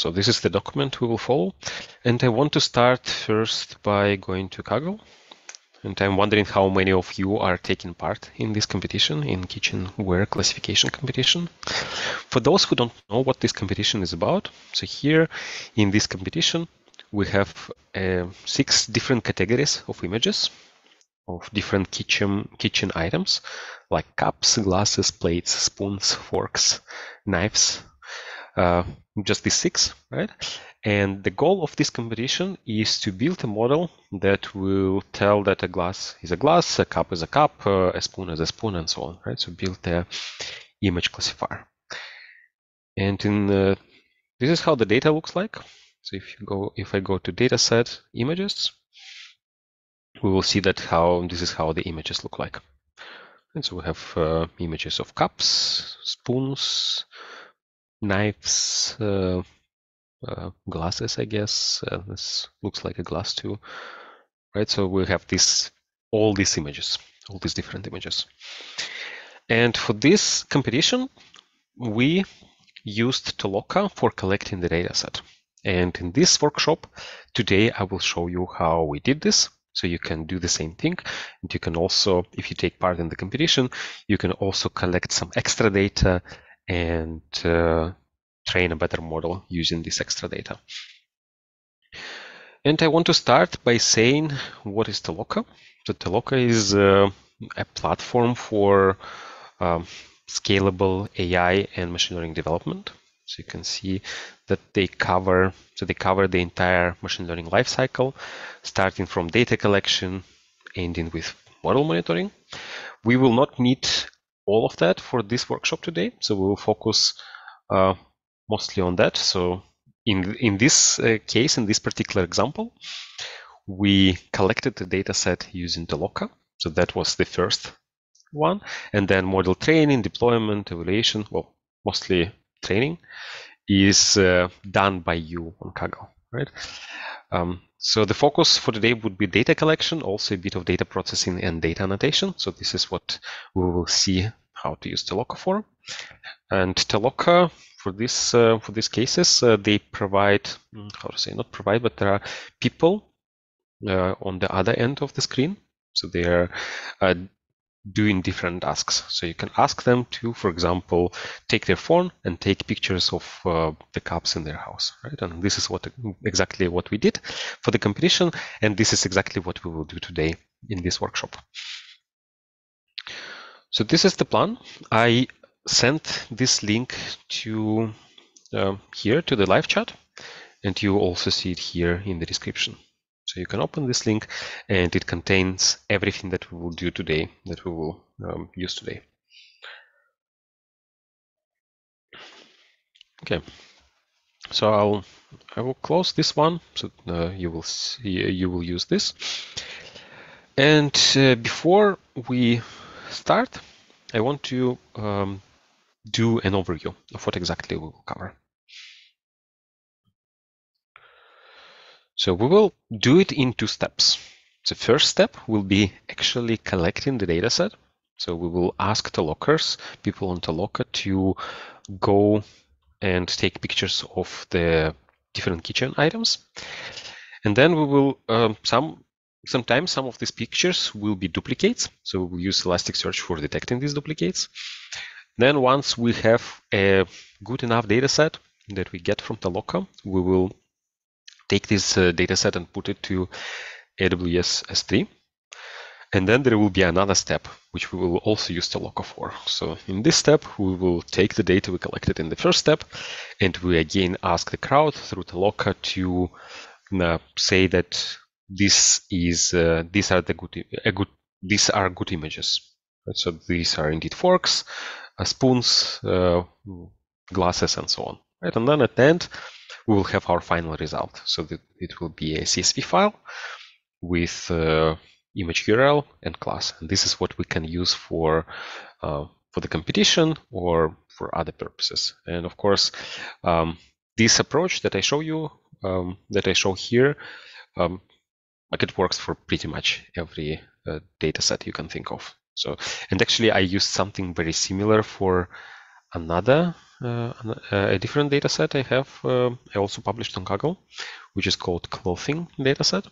So this is the document we will follow. And I want to start first by going to Kaggle. And I'm wondering how many of you are taking part in this competition, in kitchenware classification competition. For those who don't know what this competition is about, so here in this competition, we have uh, six different categories of images of different kitchen kitchen items like cups, glasses, plates, spoons, forks, knives, uh, just these six, right? And the goal of this competition is to build a model that will tell that a glass is a glass, a cup is a cup, uh, a spoon is a spoon, and so on, right? So build a image classifier. And in uh, this is how the data looks like. So if you go, if I go to dataset images, we will see that how this is how the images look like. And so we have uh, images of cups, spoons, knives, uh, uh, glasses, I guess. Uh, this looks like a glass too, right? So we have this, all these images, all these different images. And for this competition, we used Toloka for collecting the dataset. And in this workshop, today I will show you how we did this. So you can do the same thing. And you can also, if you take part in the competition, you can also collect some extra data and uh, train a better model using this extra data. And I want to start by saying what is Toloka. So Toloka is uh, a platform for um, scalable AI and machine learning development. So you can see that they cover so they cover the entire machine learning lifecycle, starting from data collection, ending with model monitoring. We will not meet all of that for this workshop today, so we will focus uh, mostly on that. So in in this uh, case, in this particular example, we collected the data set using Toloka. So that was the first one, and then model training, deployment, evaluation. Well, mostly training is uh, done by you on Kaggle, right? Um, so the focus for today would be data collection, also a bit of data processing and data annotation. So this is what we will see how to use Toloka for. And Toloka for this uh, for these cases, uh, they provide mm, how to say not provide, but there are people uh, on the other end of the screen. So they are uh, doing different tasks. So you can ask them to, for example, take their phone and take pictures of uh, the cups in their house, right? And this is what exactly what we did for the competition, and this is exactly what we will do today in this workshop. So this is the plan. I sent this link to uh, here to the live chat, and you also see it here in the description. So you can open this link and it contains everything that we will do today, that we will um, use today. Okay, so I'll I will close this one, so uh, you will see you will use this. And uh, before we start, I want to um, do an overview of what exactly we will cover. So we will do it in two steps. The first step will be actually collecting the data set. So we will ask the tolokers, people on Toloka, to go and take pictures of the different kitchen items. And then we will, um, some sometimes some of these pictures will be duplicates. So we will use Elasticsearch for detecting these duplicates. Then once we have a good enough data set that we get from Toloka, we will take this uh, data set and put it to AWS S3. And then there will be another step, which we will also use Toloka for. So in this step, we will take the data we collected in the first step, and we again ask the crowd through Toloka to uh, say that this is uh, these are the good good these are good images. So these are indeed forks, spoons, uh, glasses, and so on. Right? And then at the end, we will have our final result. So that it will be a CSV file with uh, image URL and class. And this is what we can use for uh, for the competition or for other purposes. And of course, um, this approach that I show you, um, that I show here, um, like it works for pretty much every uh, data set you can think of. So, and actually I used something very similar for another uh, a different data set I have, uh, I also published on Kaggle, which is called clothing dataset.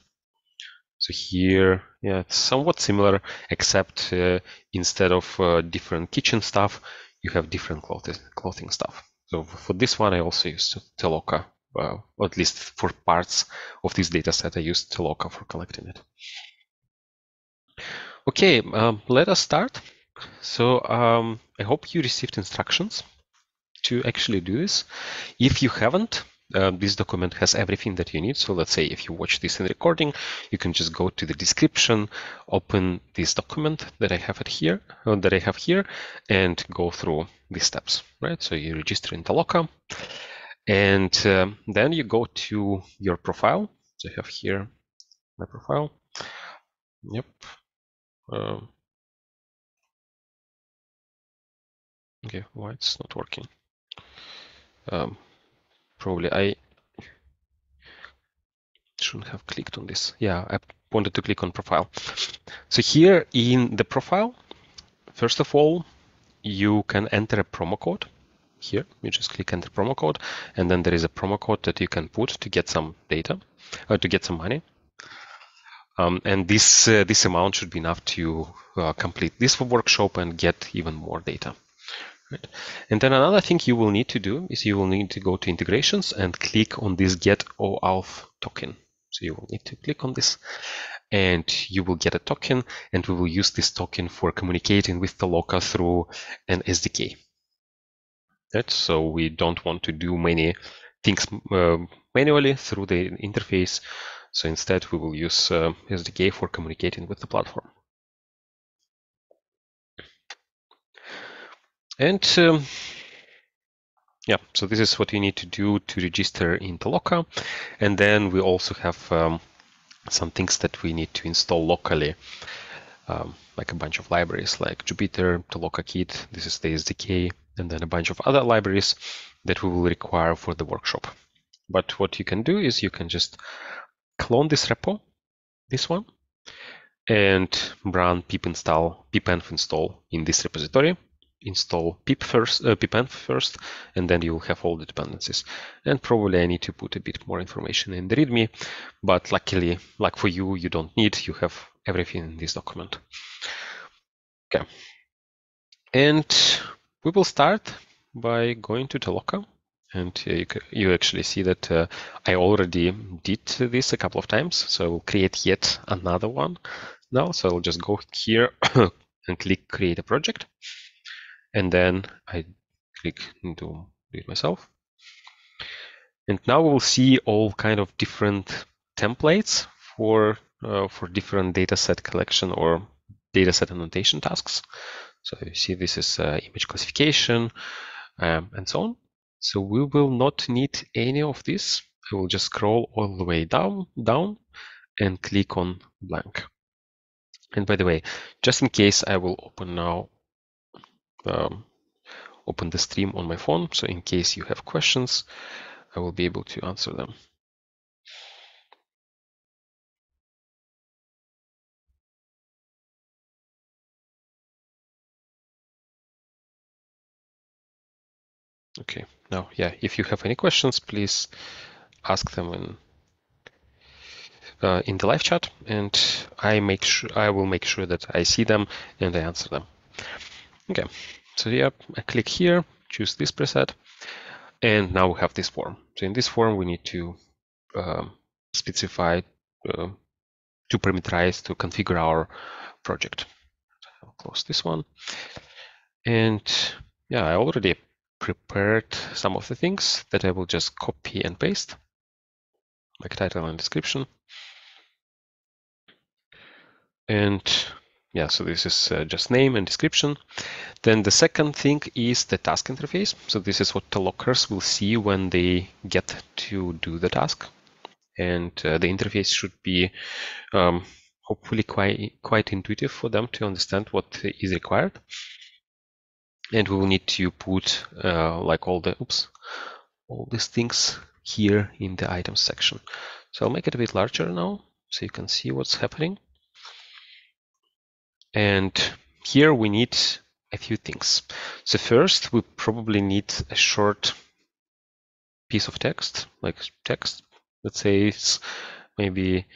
So here, yeah, it's somewhat similar, except uh, instead of uh, different kitchen stuff, you have different clothing, clothing stuff. So for this one, I also used Toloka, uh, at least for parts of this data set, I used Toloka for collecting it. Okay, um, let us start. So um, I hope you received instructions to actually do this. If you haven't, uh, this document has everything that you need. So let's say if you watch this in recording, you can just go to the description, open this document that I have it here, uh, that I have here, and go through these steps, right? So you register in Toloka, and um, then you go to your profile. So I have here my profile. Yep. Um, okay, why it's not working? Um, probably I shouldn't have clicked on this. Yeah, I wanted to click on profile. So here in the profile, first of all, you can enter a promo code here. You just click enter promo code, and then there is a promo code that you can put to get some data, or uh, to get some money. Um, and this uh, this amount should be enough to uh, complete this workshop and get even more data. Right. And then another thing you will need to do is you will need to go to integrations and click on this get OAuth token. So you will need to click on this and you will get a token and we will use this token for communicating with Toloka through an SDK. Right. So we don't want to do many things uh, manually through the interface. So instead we will use uh, SDK for communicating with the platform. And um, yeah, so this is what you need to do to register in Toloka. And then we also have um, some things that we need to install locally, um, like a bunch of libraries like Jupyter, Toloka Kit, this is the SDK, and then a bunch of other libraries that we will require for the workshop. But what you can do is you can just clone this repo, this one, and run pip install, pipenv install in this repository install pip first, uh, pipenv first, and then you will have all the dependencies. And probably I need to put a bit more information in the README, but luckily, like for you, you don't need, you have everything in this document. Okay. And we will start by going to Toloka. And you, you actually see that uh, I already did this a couple of times. So I will create yet another one now. So I'll just go here and click create a project and then I click into do it myself. And now we'll see all kind of different templates for uh, for different data set collection or data set annotation tasks. So you see this is uh, image classification um, and so on. So we will not need any of this. I will just scroll all the way down, down and click on blank. And by the way, just in case I will open now um, open the stream on my phone. So in case you have questions, I will be able to answer them. Okay, now, yeah, if you have any questions, please ask them in uh, in the live chat, and I make sure I will make sure that I see them and I answer them. Okay, so yeah, I click here, choose this preset, and now we have this form. So in this form, we need to um, specify uh, to parameterize to configure our project. I'll close this one. And yeah, I already prepared some of the things that I will just copy and paste, like title and description. And yeah, so this is uh, just name and description. Then the second thing is the task interface. So this is what the tolokers will see when they get to do the task. And uh, the interface should be um, hopefully quite, quite intuitive for them to understand what is required. And we will need to put uh, like all the, oops, all these things here in the items section. So I'll make it a bit larger now so you can see what's happening. And here we need a few things. So first, we probably need a short piece of text, like text that says maybe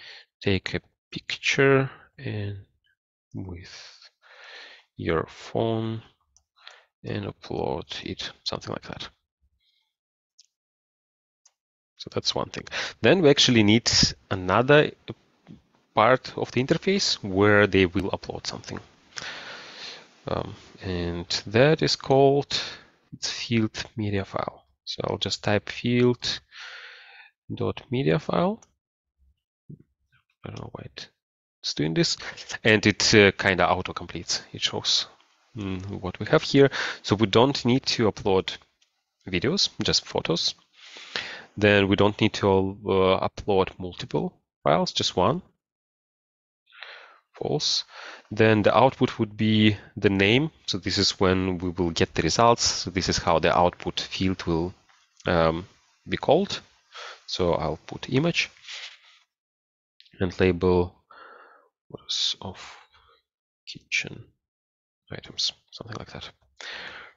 take a picture and with your phone and upload it, something like that. So that's one thing. Then we actually need another part of the interface where they will upload something. Um, and that is called it's field media file. So I'll just type field dot media file. I don't know why it's doing this, and it uh, kind of auto completes. It shows what we have here. So we don't need to upload videos, just photos. Then we don't need to uh, upload multiple files, just one false. Then the output would be the name. So this is when we will get the results. So this is how the output field will um, be called. So I'll put image and label was of kitchen items, something like that.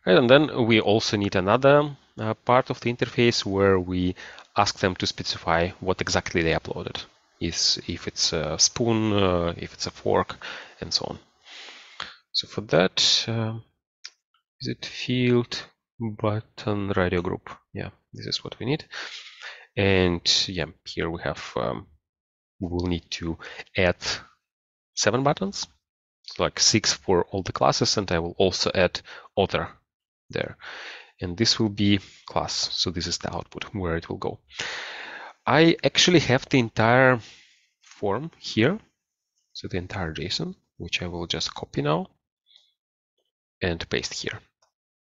Right, and then we also need another uh, part of the interface where we ask them to specify what exactly they uploaded is if it's a spoon, uh, if it's a fork, and so on. So for that, uh, is it field button radio group? Yeah, this is what we need. And yeah, here we have, um, we will need to add seven buttons, so like six for all the classes, and I will also add other there. And this will be class. So this is the output where it will go. I actually have the entire form here, so the entire JSON, which I will just copy now and paste here.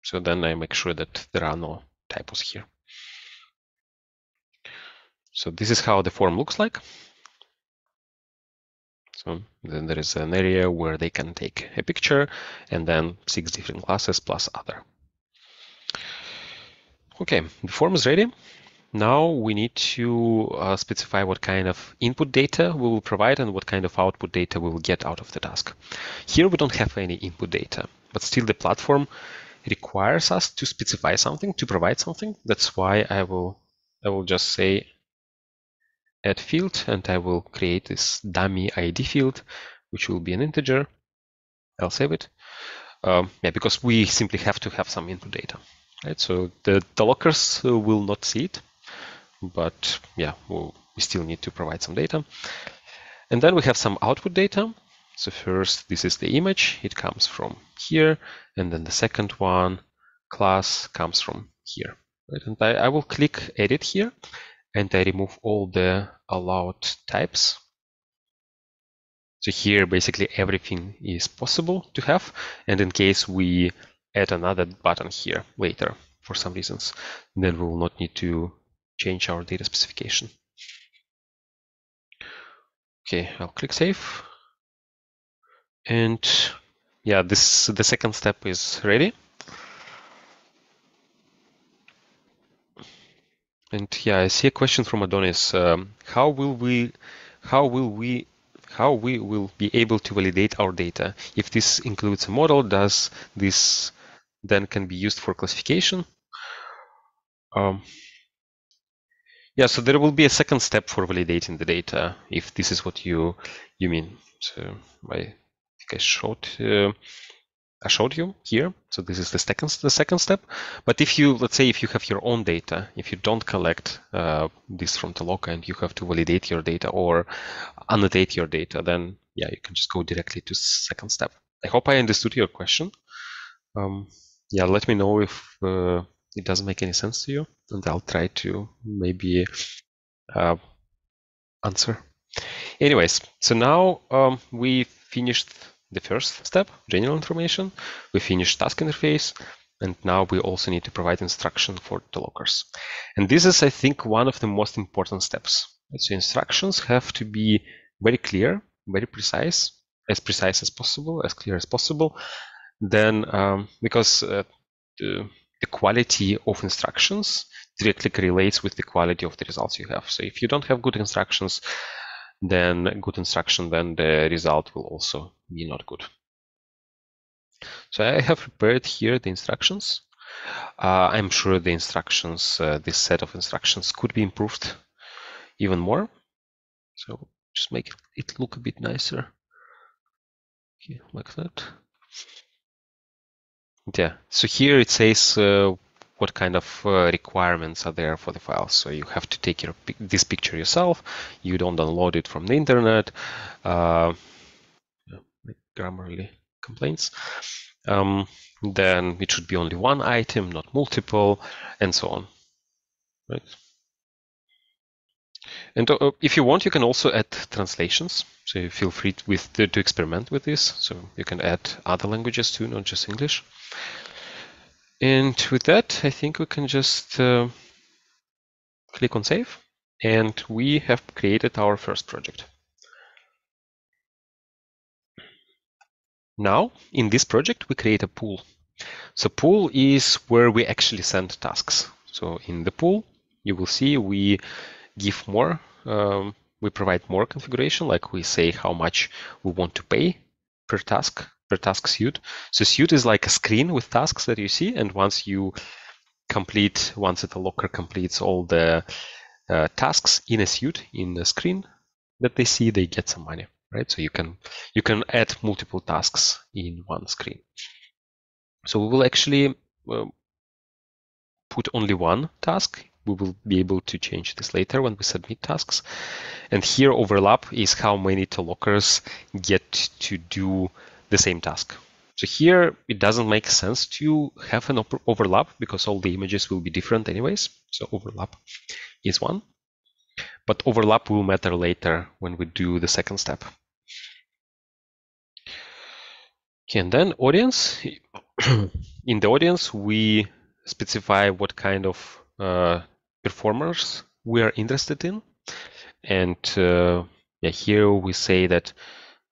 So then I make sure that there are no typos here. So this is how the form looks like. So then there is an area where they can take a picture and then six different classes plus other. Okay, the form is ready. Now we need to uh, specify what kind of input data we will provide and what kind of output data we will get out of the task. Here we don't have any input data, but still the platform requires us to specify something, to provide something. That's why I will I will just say add field and I will create this dummy ID field, which will be an integer. I'll save it. Um, yeah, because we simply have to have some input data. Right, so the, the tolokers uh, will not see it, but yeah, we'll, we still need to provide some data. And then we have some output data. So first, this is the image. It comes from here. And then the second one, class, comes from here. Right? And I, I will click edit here and I remove all the allowed types. So here, basically everything is possible to have. And in case we add another button here later for some reasons, then we will not need to change our data specification. Okay, I'll click save. And yeah, this the second step is ready. And yeah, I see a question from Adonis. Um, how will we, how will we, how we will be able to validate our data? If this includes a model, does this then can be used for classification? Um, yeah, so there will be a second step for validating the data if this is what you you mean. So I think I showed uh, I showed you here. So this is the second the second step. But if you let's say if you have your own data, if you don't collect uh, this from Toloka and you have to validate your data or annotate your data, then yeah, you can just go directly to second step. I hope I understood your question. Um, yeah, let me know if uh, it doesn't make any sense to you, and I'll try to maybe uh, answer. Anyways, so now um, we finished the first step, general information. We finished task interface, and now we also need to provide instruction for the tolokers. And this is, I think, one of the most important steps. So instructions have to be very clear, very precise, as precise as possible, as clear as possible. Then, um, because uh, the the quality of instructions directly correlates with the quality of the results you have. So if you don't have good instructions, then good instruction, then the result will also be not good. So I have prepared here the instructions. Uh, I'm sure the instructions, uh, this set of instructions could be improved even more. So just make it look a bit nicer. Like that. Yeah, so here it says uh, what kind of uh, requirements are there for the files. So you have to take your, this picture yourself. You don't download it from the internet. Uh, grammarly complaints. Um, then it should be only one item, not multiple, and so on. Right. And uh, if you want, you can also add translations. So feel free to, with, to, to experiment with this. So you can add other languages too, not just English. And with that, I think we can just uh, click on save. And we have created our first project. Now, in this project, we create a pool. So pool is where we actually send tasks. So in the pool, you will see we give more, um, we provide more configuration, like we say how much we want to pay per task, per task suite. So suite is like a screen with tasks that you see. And once you complete, once the toloker completes all the uh, tasks in a suite, in the screen that they see, they get some money right? So you can you can add multiple tasks in one screen. So we will actually uh, put only one task. We will be able to change this later when we submit tasks. And here overlap is how many tolokers get to do the same task. So here it doesn't make sense to have an overlap because all the images will be different anyways. So overlap is one. But overlap will matter later when we do the second step. Okay, and then audience. In the audience, we specify what kind of uh, performers we are interested in. And uh, yeah, here we say that,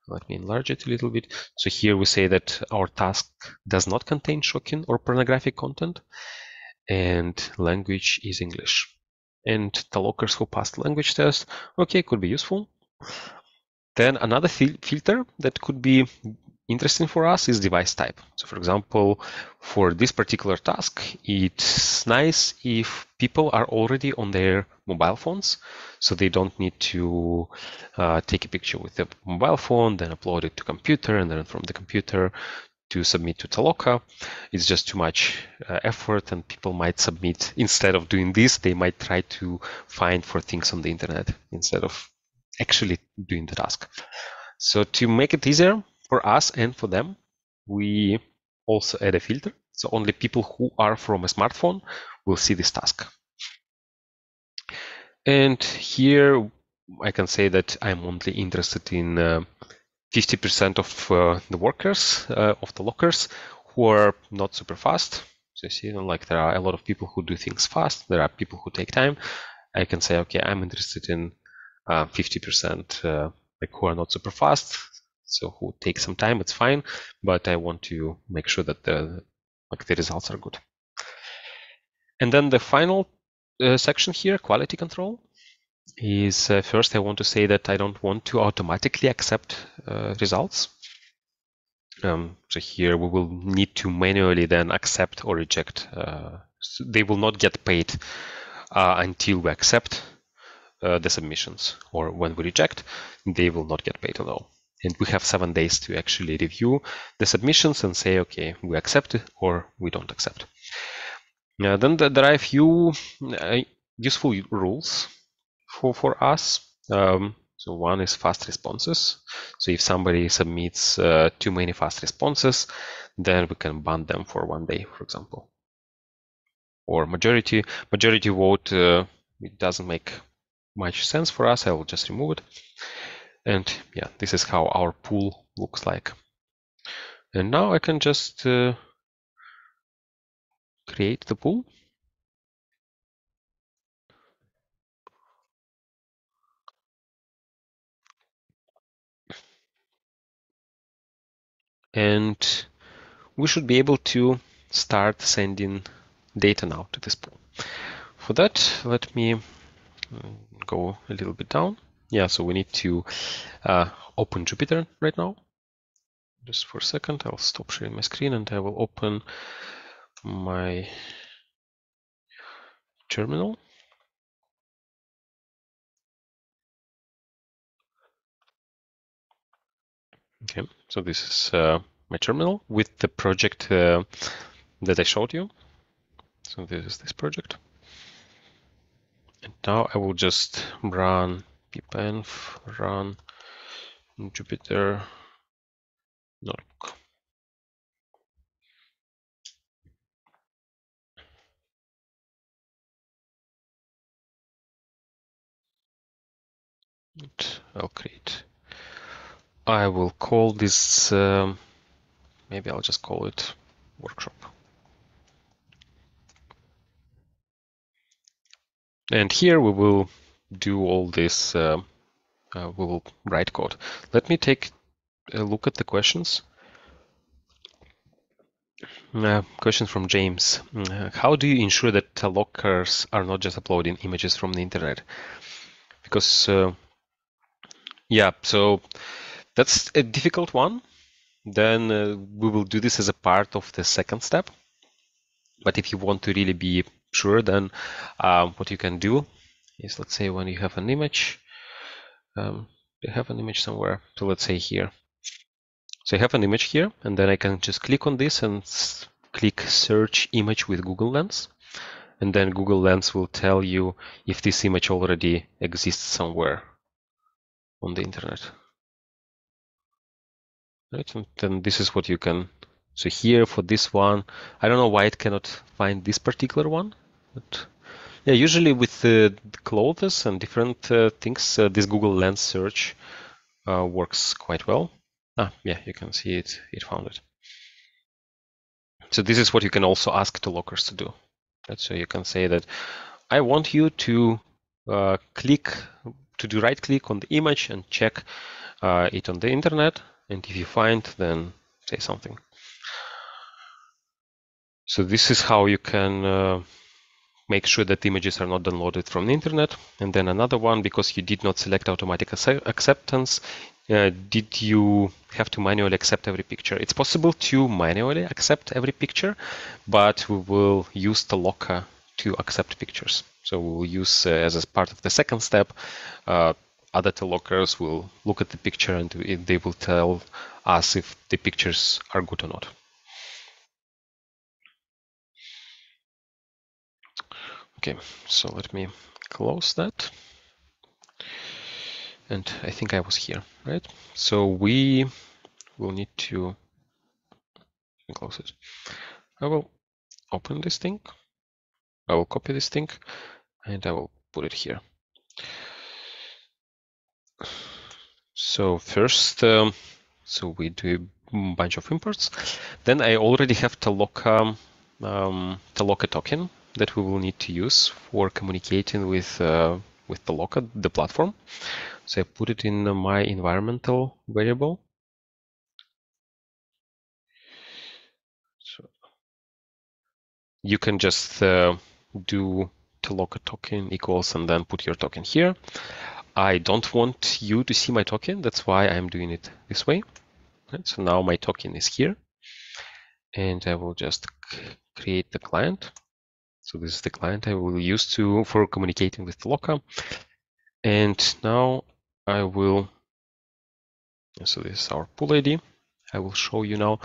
let me enlarge it a little bit. So here we say that our task does not contain shocking or pornographic content and language is English. And the tolokers who passed language test, okay, could be useful. Then another fil filter that could be interesting for us is device type. So for example, for this particular task, it's nice if people are already on their mobile phones, so they don't need to uh, take a picture with the mobile phone, then upload it to computer, and then from the computer to submit to Toloka. It's just too much uh, effort, and people might submit instead of doing this, they might try to find for things on the internet instead of actually doing the task. So to make it easier, for us and for them, we also add a filter. So only people who are from a smartphone will see this task. And here I can say that I'm only interested in 50% uh, of uh, the workers uh, of the tolokers who are not super fast. So you see, like there are a lot of people who do things fast. There are people who take time. I can say, okay, I'm interested in 50% uh, like who are not super fast so who take some time, it's fine, but I want to make sure that the like the results are good. And then the final uh, section here, quality control, is uh, first I want to say that I don't want to automatically accept uh, results. Um, so here we will need to manually then accept or reject. Uh, so they will not get paid uh, until we accept uh, the submissions, or when we reject, they will not get paid at all and we have seven days to actually review the submissions and say, okay, we accept it or we don't accept. Now, then there are a few uh, useful rules for, for us. Um, so one is fast responses. So if somebody submits uh, too many fast responses, then we can ban them for one day, for example. Or majority majority vote, uh, it doesn't make much sense for us. I will just remove it. And yeah, this is how our pool looks like. And now I can just uh, create the pool. And we should be able to start sending data now to this pool. For that, let me uh, go a little bit down. Yeah, so we need to uh, open Jupyter right now. just for a second, I'll stop sharing my screen and I will open my terminal. Okay, so this is uh, my terminal with the project uh, that I showed you. So this is this project. And now I will just run pipenv run Jupyter notebook. I'll create. I will call this, um, maybe I'll just call it workshop. And here we will do all this, uh, uh, we will write code. Let me take a look at the questions. Uh, question from James. Uh, how do you ensure that tolokers are not just uploading images from the internet? Because, uh, yeah, so that's a difficult one. Then uh, we will do this as a part of the second step. But if you want to really be sure, then um, what you can do is, let's say, when you have an image, um, you have an image somewhere. So let's say here. So I have an image here, and then I can just click on this and click search image with Google Lens. And then Google Lens will tell you if this image already exists somewhere on the internet. Right, and then this is what you can. So here for this one, I don't know why it cannot find this particular one, but yeah, usually with uh, clothes and different uh, things, uh, this Google Lens search uh, works quite well. Ah, yeah, you can see it. It found it. So this is what you can also ask tolokers to do. Right? So you can say that I want you to uh, click to do right click on the image and check uh, it on the internet. And if you find, then say something. So this is how you can make sure that images are not downloaded from the internet. And then another one, because you did not select automatic acceptance, uh, did you have to manually accept every picture? It's possible to manually accept every picture, but we will use Toloka to accept pictures. So we will use uh, as a part of the second step, uh, other tolokers will look at the picture and they will tell us if the pictures are good or not. Okay, so let me close that. And I think I was here, right? So we will need to close it. I will open this thing. I will copy this thing and I will put it here. So first, um, so we do a bunch of imports. Then I already have Toloka, um, Toloka token that we will need to use for communicating with uh, with Toloka, the platform. So I put it in my environmental variable. So you can just uh, do Toloka token equals and then put your token here. I don't want you to see my token. That's why I'm doing it this way. So now my token is here. And I will just create the client. So this is the client I will use to for communicating with Toloka. And now I will, so this is our pool ID. I will show you now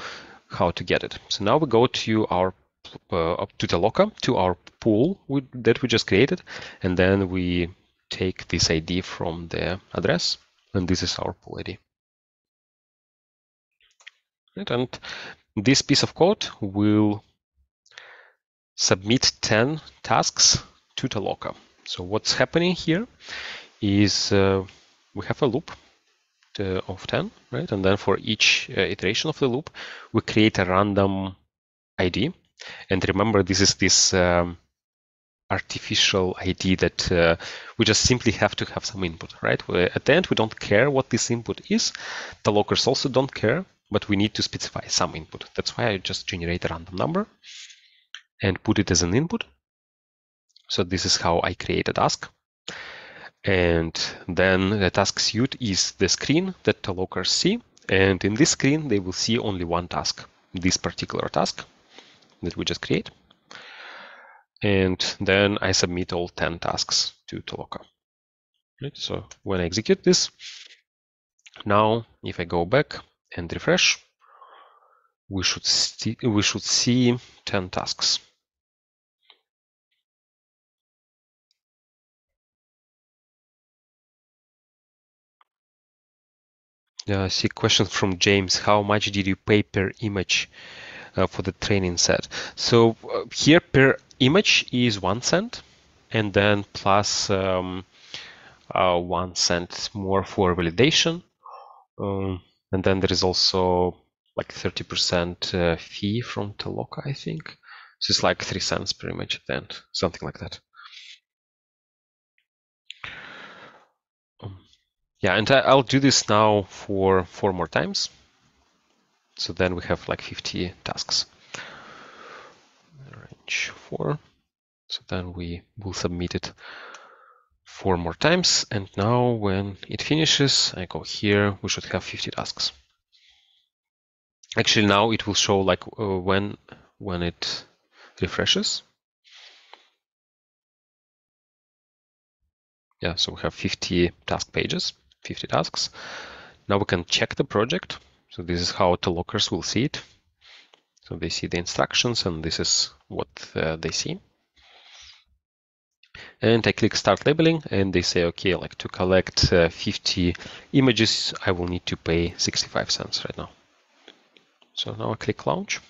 how to get it. So now we go to our uh, to Toloka, to our pool that we just created, and then we take this ID from the address, and this is our pool ID. Right, and this piece of code will submit 10 tasks to Toloka. So what's happening here is uh, we have a loop to, of 10, right? And then for each uh, iteration of the loop, we create a random ID. And remember, this is this um, artificial ID that uh, we just simply have to have some input, right? At the end, we don't care what this input is. The tolokers also don't care, but we need to specify some input. That's why I just generate a random number and put it as an input. So this is how I create a task. And then the task suite is the screen that the tolokers see. And in this screen, they will see only one task, this particular task that we just create. And then I submit all 10 tasks to Toloka. Right? So when I execute this, now if I go back and refresh, we should we should see 10 tasks. Yeah, I see questions from James. How much did you pay per image uh, for the training set? So uh, here per image is one cent, and then plus um, uh, one cent more for validation. Um, and then there is also like 30% uh, fee from Toloka, I think. So it's like three cents per image at the end, something like that. Um, yeah, and I, will do this now for four more times. So then we have like 50 tasks. Range four. So then we will submit it four more times. And now when it finishes, I go here, we should have 50 tasks. Actually, now it will show like uh, when when it refreshes. Yeah, so we have 50 task pages, 50 tasks. Now we can check the project. So this is how the tolokers will see it. So they see the instructions and this is what uh, they see. And I click start labeling and they say, okay, like to collect uh, 50 images, I will need to pay 65 cents right now. So now I click launch.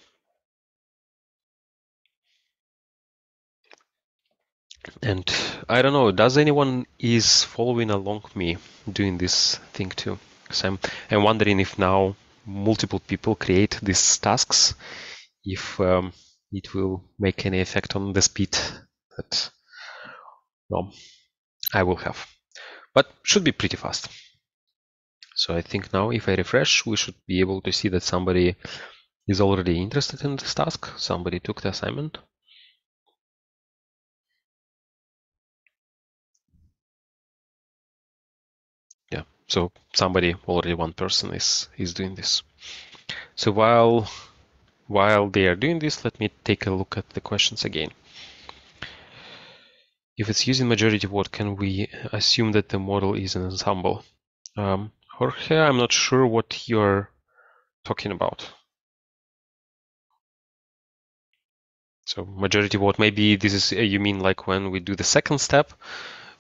And I don't know, does anyone is following along me doing this thing too? Because I'm, I'm wondering if now multiple people create these tasks, if um, it will make any effect on the speed that well, I will have. But should be pretty fast. So I think now if I refresh, we should be able to see that somebody is already interested in this task. Somebody took the assignment. Yeah, so somebody, already one person is, is doing this. So while, while they are doing this, let me take a look at the questions again. If it's using majority vote, can we assume that the model is an ensemble? Um, Jorge, I'm not sure what you're talking about. So majority vote, maybe this is, uh, you mean like when we do the second step,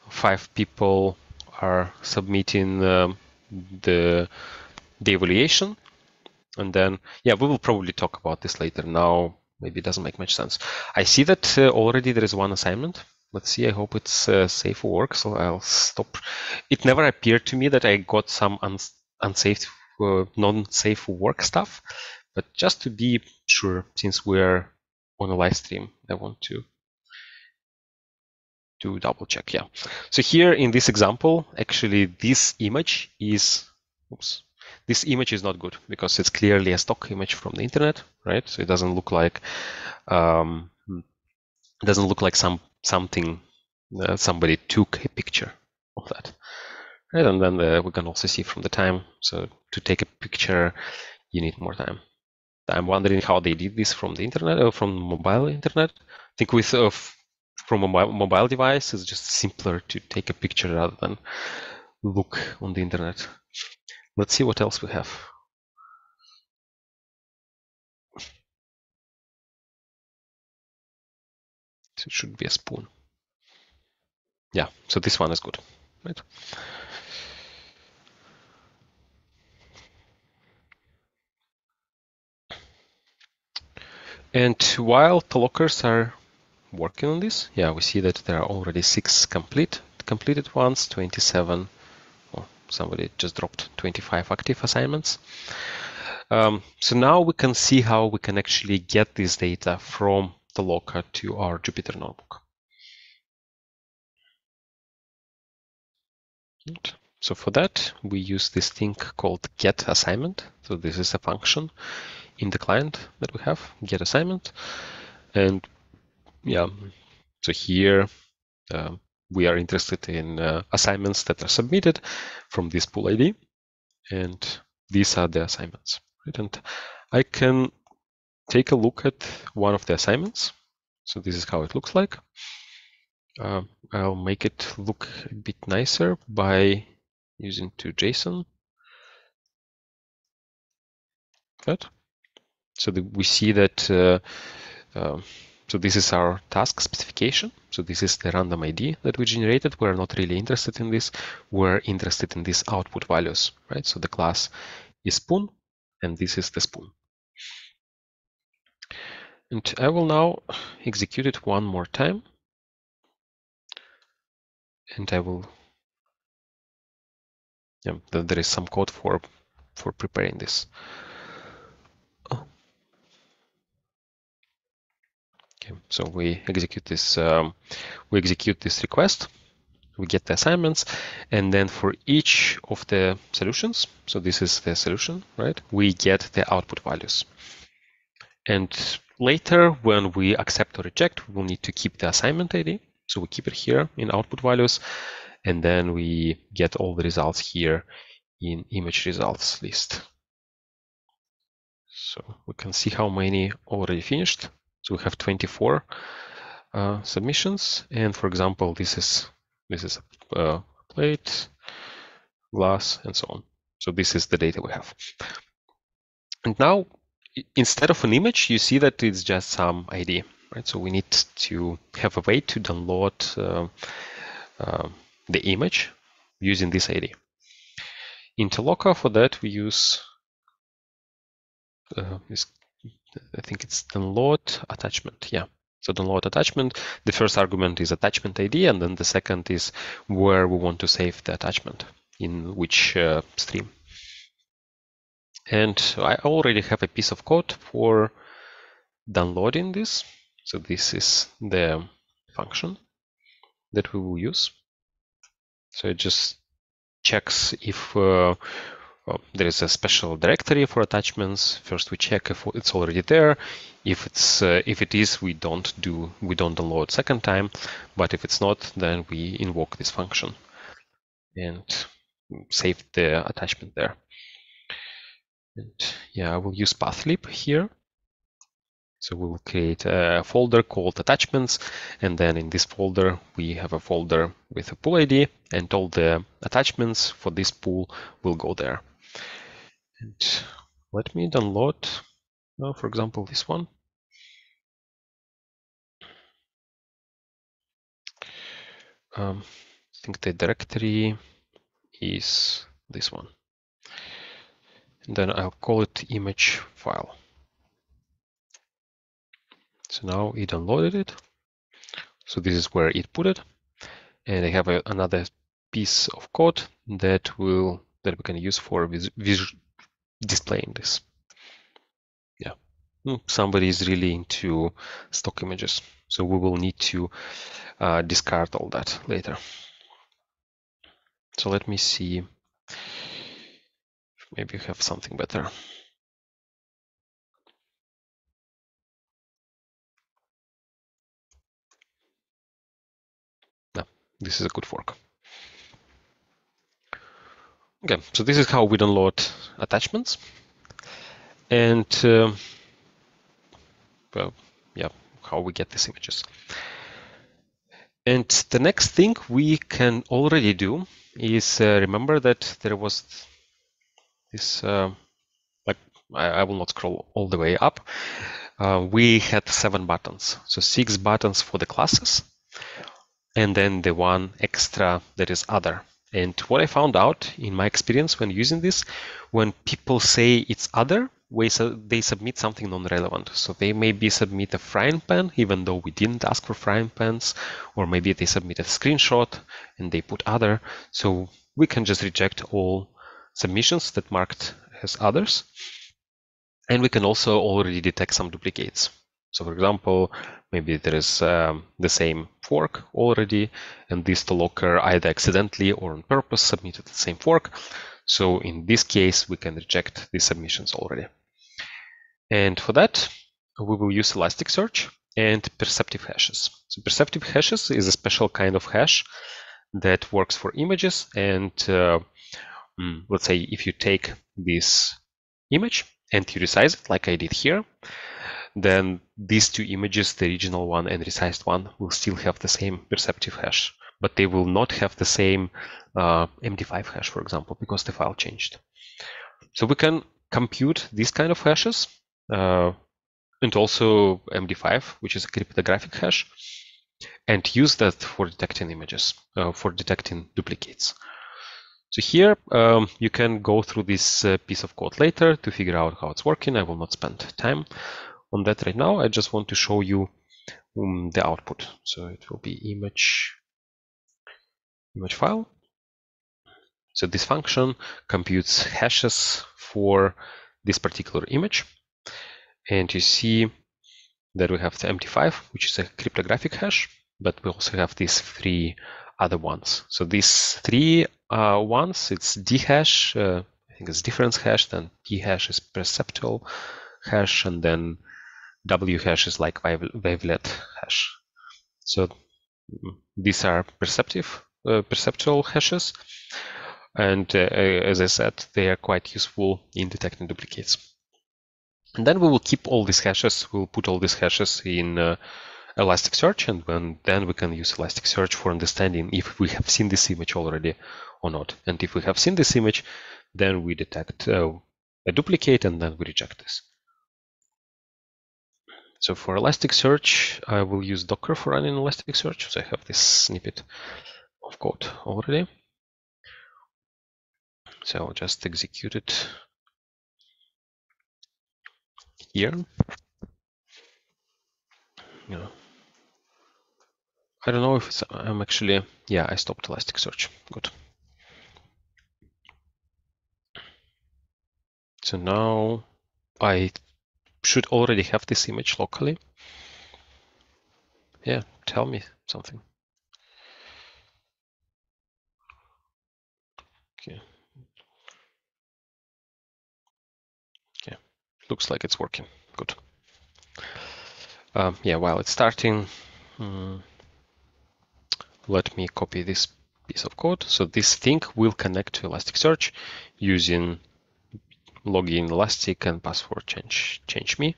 five people are submitting um, the, the evaluation. And then, yeah, we will probably talk about this later. Now, maybe it doesn't make much sense. I see that uh, already there is one assignment. Let's see, I hope it's uh, safe work, so I'll stop. It never appeared to me that I got some uns unsafe, uh, non-safe work stuff, but just to be sure, since we're on a live stream, I want to to double check, yeah. So here in this example, actually this image is, oops, this image is not good because it's clearly a stock image from the internet, right? So it doesn't look like, um, it doesn't look like some something uh, somebody took a picture of that. Right and then the, uh, we can also see from the time. So to take a picture you need more time. I'm wondering how they did this from the internet or uh, from mobile internet. I think with uh, from a mobile device it's just simpler to take a picture rather than look on the internet. Let's see what else we have it should be a spoon. Yeah, so this one is good, right? And while the tolokers are working on this, yeah, we see that there are already six complete completed ones, 27, or somebody just dropped 25 active assignments. Um, so now we can see how we can actually get this data from Toloka to our Jupyter notebook. So for that, we use this thing called get assignment. So this is a function in the client that we have, get assignment. And yeah, so here uh, we are interested in uh, assignments that are submitted from this pool ID. And these are the assignments. Right? And I can take a look at one of the assignments. So this is how it looks like. Uh, I'll make it look a bit nicer by using to JSON. That. So the, we see that, uh, uh, so this is our task specification. So this is the random ID that we generated. We're not really interested in this. We're interested in these output values, right? So the class is spoon, and this is the spoon. And I will now execute it one more time. And I will, yeah, there is some code for, for preparing this. Okay, so we execute this, um, we execute this request we get the assignments and then for each of the solutions so this is the solution right we get the output values and later when we accept or reject we will need to keep the assignment id so we keep it here in output values and then we get all the results here in image results list so we can see how many already finished so we have 24 uh, submissions and for example this is this is a uh, plate, glass, and so on. So this is the data we have. And now, instead of an image, you see that it's just some ID, right? So we need to have a way to download uh, uh, the image using this ID. In Toloka, for that, we use uh, I think it's download attachment. Yeah, so download attachment, the first argument is attachment ID, and then the second is where we want to save the attachment, in which uh, stream. And I already have a piece of code for downloading this. So this is the function that we will use. So it just checks if uh, well, there is a special directory for attachments. First, we check if it's already there. If it's uh, if it is, we don't do we don't download second time. But if it's not, then we invoke this function and save the attachment there. And yeah, I will use pathlib here. So we will create a folder called attachments, and then in this folder we have a folder with a pool ID, and all the attachments for this pool will go there. And let me download, uh, for example, this one. Um, I think the directory is this one. And then I'll call it image file. So now it downloaded it. So this is where it put it. And I have a, another piece of code that will that we can use for vis, vis displaying this. Yeah, hmm, somebody is really into stock images. So we will need to uh, discard all that later. So let me see. Maybe you have something better. No, this is a good fork. Okay, so this is how we download attachments. And uh, well, yeah, how we get these images. And the next thing we can already do is uh, remember that there was this, uh, like I, I, will not scroll all the way up. Uh, we had seven buttons, so six buttons for the classes, and then the one extra that is other. And what I found out in my experience when using this, when people say it's other, they submit something non-relevant. So they maybe submit a frying pan, even though we didn't ask for frying pans, or maybe they submit a screenshot and they put other. So we can just reject all submissions that marked as others. And we can also already detect some duplicates. So for example, maybe there is um, the same fork already, and this Toloker either accidentally or on purpose submitted the same fork. So in this case, we can reject these submissions already. And for that, we will use Elasticsearch and perceptive hashes. So perceptive hashes is a special kind of hash that works for images and uh, mm, let's say if you take this image and you resize it like I did here, then these two images, the original one and resized one, will still have the same perceptive hash, but they will not have the same uh, MD5 hash, for example, because the file changed. So we can compute these kind of hashes uh, and also MD5, which is a cryptographic hash, and use that for detecting images, uh, for detecting duplicates. So here um, you can go through this uh, piece of code later to figure out how it's working. I will not spend time on that right now. I just want to show you um, the output. So it will be image image file. So this function computes hashes for this particular image. And you see that we have the MD5, which is a cryptographic hash, but we also have these three other ones. So these three uh, ones, it's D hash, uh, I think it's difference hash, then P hash is perceptual hash, and then W hash is like wavelet hash. So mm, these are perceptive, uh, perceptual hashes. And uh, as I said, they are quite useful in detecting duplicates. And then we will keep all these hashes. We'll put all these hashes in uh, Elasticsearch, and when, then we can use Elasticsearch for understanding if we have seen this image already or not. And if we have seen this image, then we detect uh, a duplicate, and then we reject this. So for Elasticsearch, I will use Docker for running Elasticsearch. So I have this snippet of code already. So I'll just execute it here. I don't know if it's, I'm actually, yeah, I stopped Elasticsearch. Good. So now I should already have this image locally. Yeah, tell me something. Okay. Yeah, looks like it's working. Good. Um, yeah, while it's starting, um, let me copy this piece of code. So this thing will connect to Elasticsearch using login Elastic and password change change me.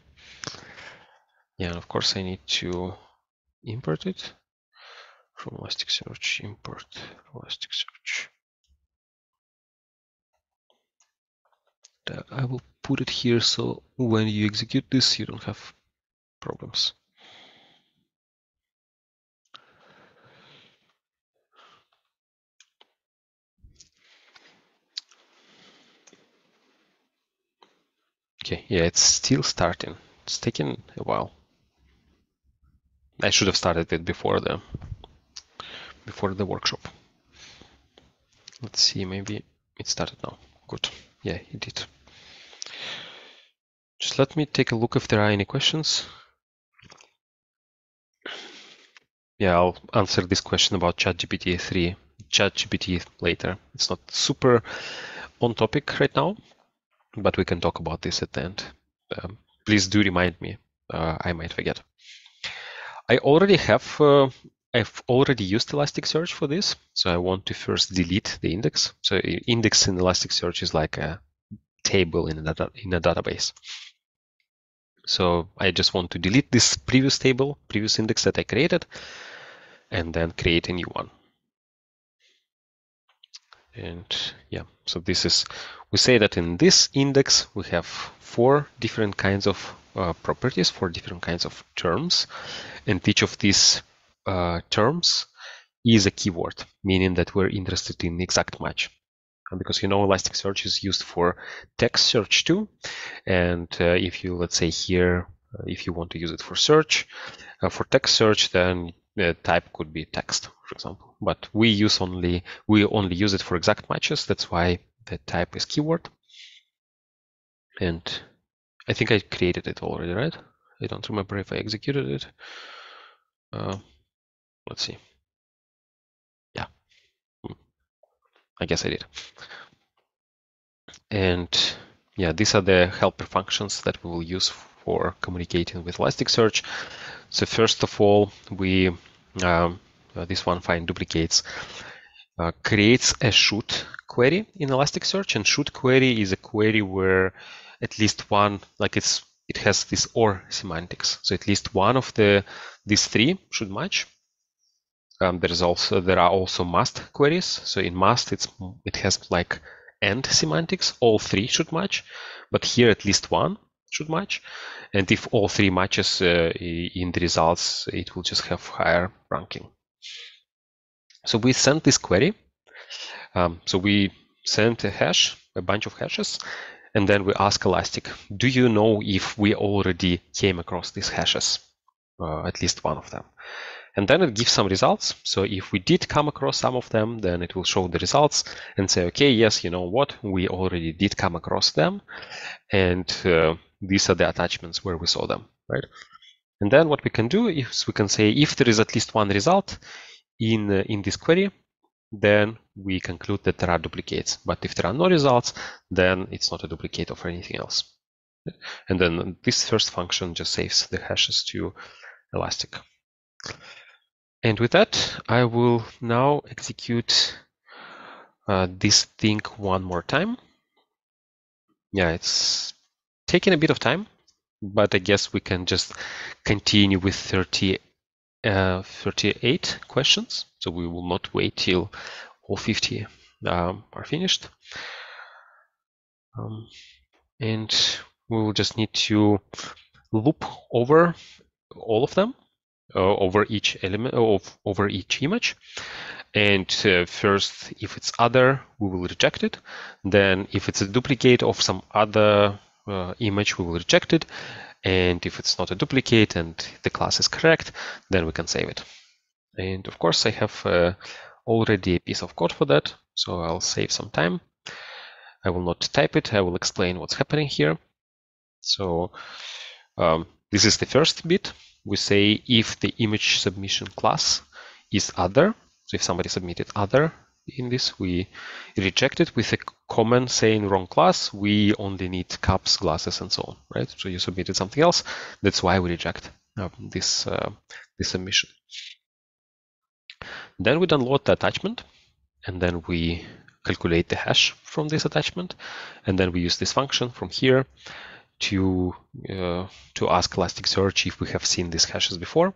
Yeah, and of course I need to import it from Elasticsearch, import Elasticsearch. I will put it here so when you execute this, you don't have problems. Okay, yeah, it's still starting. It's taking a while. I should have started it before the before the workshop. Let's see, maybe it started now. Good. Yeah, it did. Just let me take a look if there are any questions. Yeah, I'll answer this question about ChatGPT 3, ChatGPT later. It's not super on topic right now, but we can talk about this at the end. Um, please do remind me. Uh, I might forget. I already have, uh, I've already used Elasticsearch for this. So I want to first delete the index. So index in Elasticsearch is like a table in a, in a database. So I just want to delete this previous table, previous index that I created, and then create a new one. And yeah, so this is, we say that in this index, we have four different kinds of uh, properties, four different kinds of terms. And each of these uh, terms is a keyword, meaning that we're interested in exact match. And because you know Elasticsearch is used for text search too. And uh, if you, let's say here, uh, if you want to use it for search, uh, for text search, then the type could be text, for example. But we use only we only use it for exact matches. That's why the type is keyword. And I think I created it already, right? I don't remember if I executed it. Uh, let's see. Yeah, hmm. I guess I did. And yeah, these are the helper functions that we will use for communicating with Elasticsearch. So first of all, we um, uh, this one find duplicates uh, creates a should query in Elasticsearch, and should query is a query where at least one, like it's it has this or semantics. So at least one of the these three should match. Um, there is also there are also must queries. So in must, it's it has like and semantics. All three should match, but here at least one should match. And if all three matches uh, in the results, it will just have higher ranking. So we sent this query. Um, so we sent a hash, a bunch of hashes, and then we ask Elastic, do you know if we already came across these hashes? Uh, at least one of them. And then it gives some results. So if we did come across some of them, then it will show the results and say, okay, yes, you know what, we already did come across them. And uh, these are the attachments where we saw them, right? And then what we can do is we can say, if there is at least one result in, uh, in this query, then we conclude that there are duplicates. But if there are no results, then it's not a duplicate of anything else. And then this first function just saves the hashes to Elastic. And with that, I will now execute uh, this thing one more time. Yeah, it's taking a bit of time, but I guess we can just continue with 30, uh, 38 questions. So we will not wait till all 50 um, are finished. Um, and we will just need to loop over all of them uh, over each element of over each image. And uh, first, if it's other, we will reject it. Then if it's a duplicate of some other uh, image, we will reject it. And if it's not a duplicate and the class is correct, then we can save it. And of course, I have uh, already a piece of code for that. So I'll save some time. I will not type it. I will explain what's happening here. So um, this is the first bit we say if the image submission class is other, so if somebody submitted other in this, we reject it with a comment saying wrong class. We only need cups, glasses, and so on, right? So you submitted something else. That's why we reject uh, this, uh, this submission. Then we download the attachment, and then we calculate the hash from this attachment. And then we use this function from here to uh, to ask Elasticsearch if we have seen these hashes before.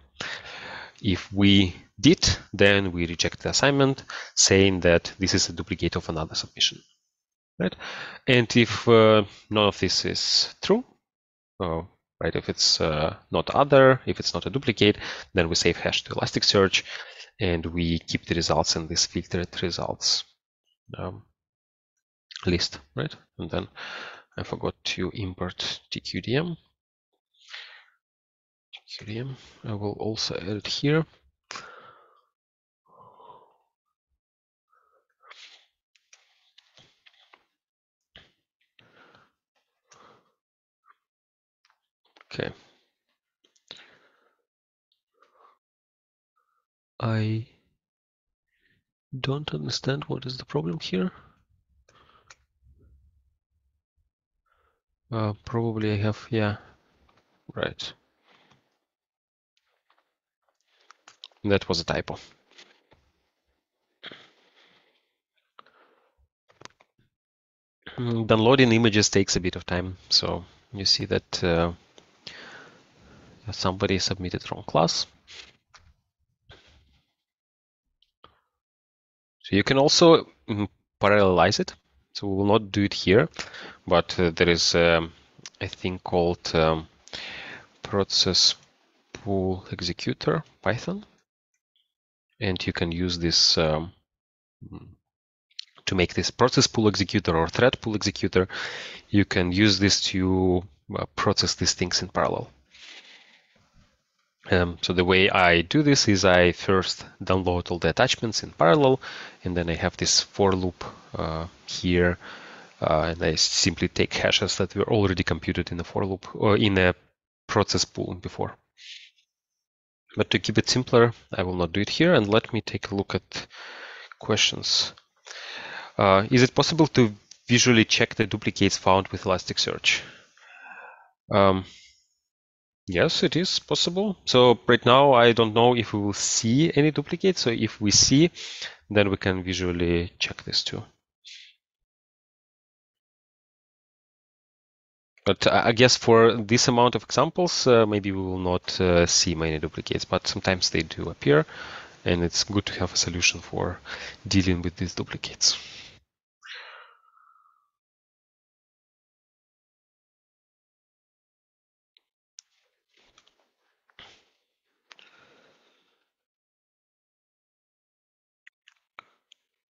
If we did, then we reject the assignment, saying that this is a duplicate of another submission. Right? And if uh, none of this is true, uh, right? If it's uh, not other, if it's not a duplicate, then we save hash to Elasticsearch, and we keep the results in this filtered results um, list, right? And then I forgot to import TQDM. TQDM, I will also add it here. Okay. I don't understand what is the problem here. Uh, probably I have, yeah, right. That was a typo. Hmm, downloading images takes a bit of time, so you see that uh, somebody submitted wrong class. So you can also mm, parallelize it. So we will not do it here, but uh, there is um, a thing called um, process pool executor Python, and you can use this um, to make this process pool executor or thread pool executor. You can use this to uh, process these things in parallel. Um, so the way I do this is I first download all the attachments in parallel, and then I have this for loop uh, here, uh, and I simply take hashes that were already computed in the for loop or in a process pool before. But to keep it simpler, I will not do it here, and let me take a look at questions. Uh, is it possible to visually check the duplicates found with Elasticsearch? Um, Yes, it is possible. So right now, I don't know if we will see any duplicates. So if we see, then we can visually check this too. But I guess for this amount of examples, uh, maybe we will not uh, see many duplicates, but sometimes they do appear, and it's good to have a solution for dealing with these duplicates.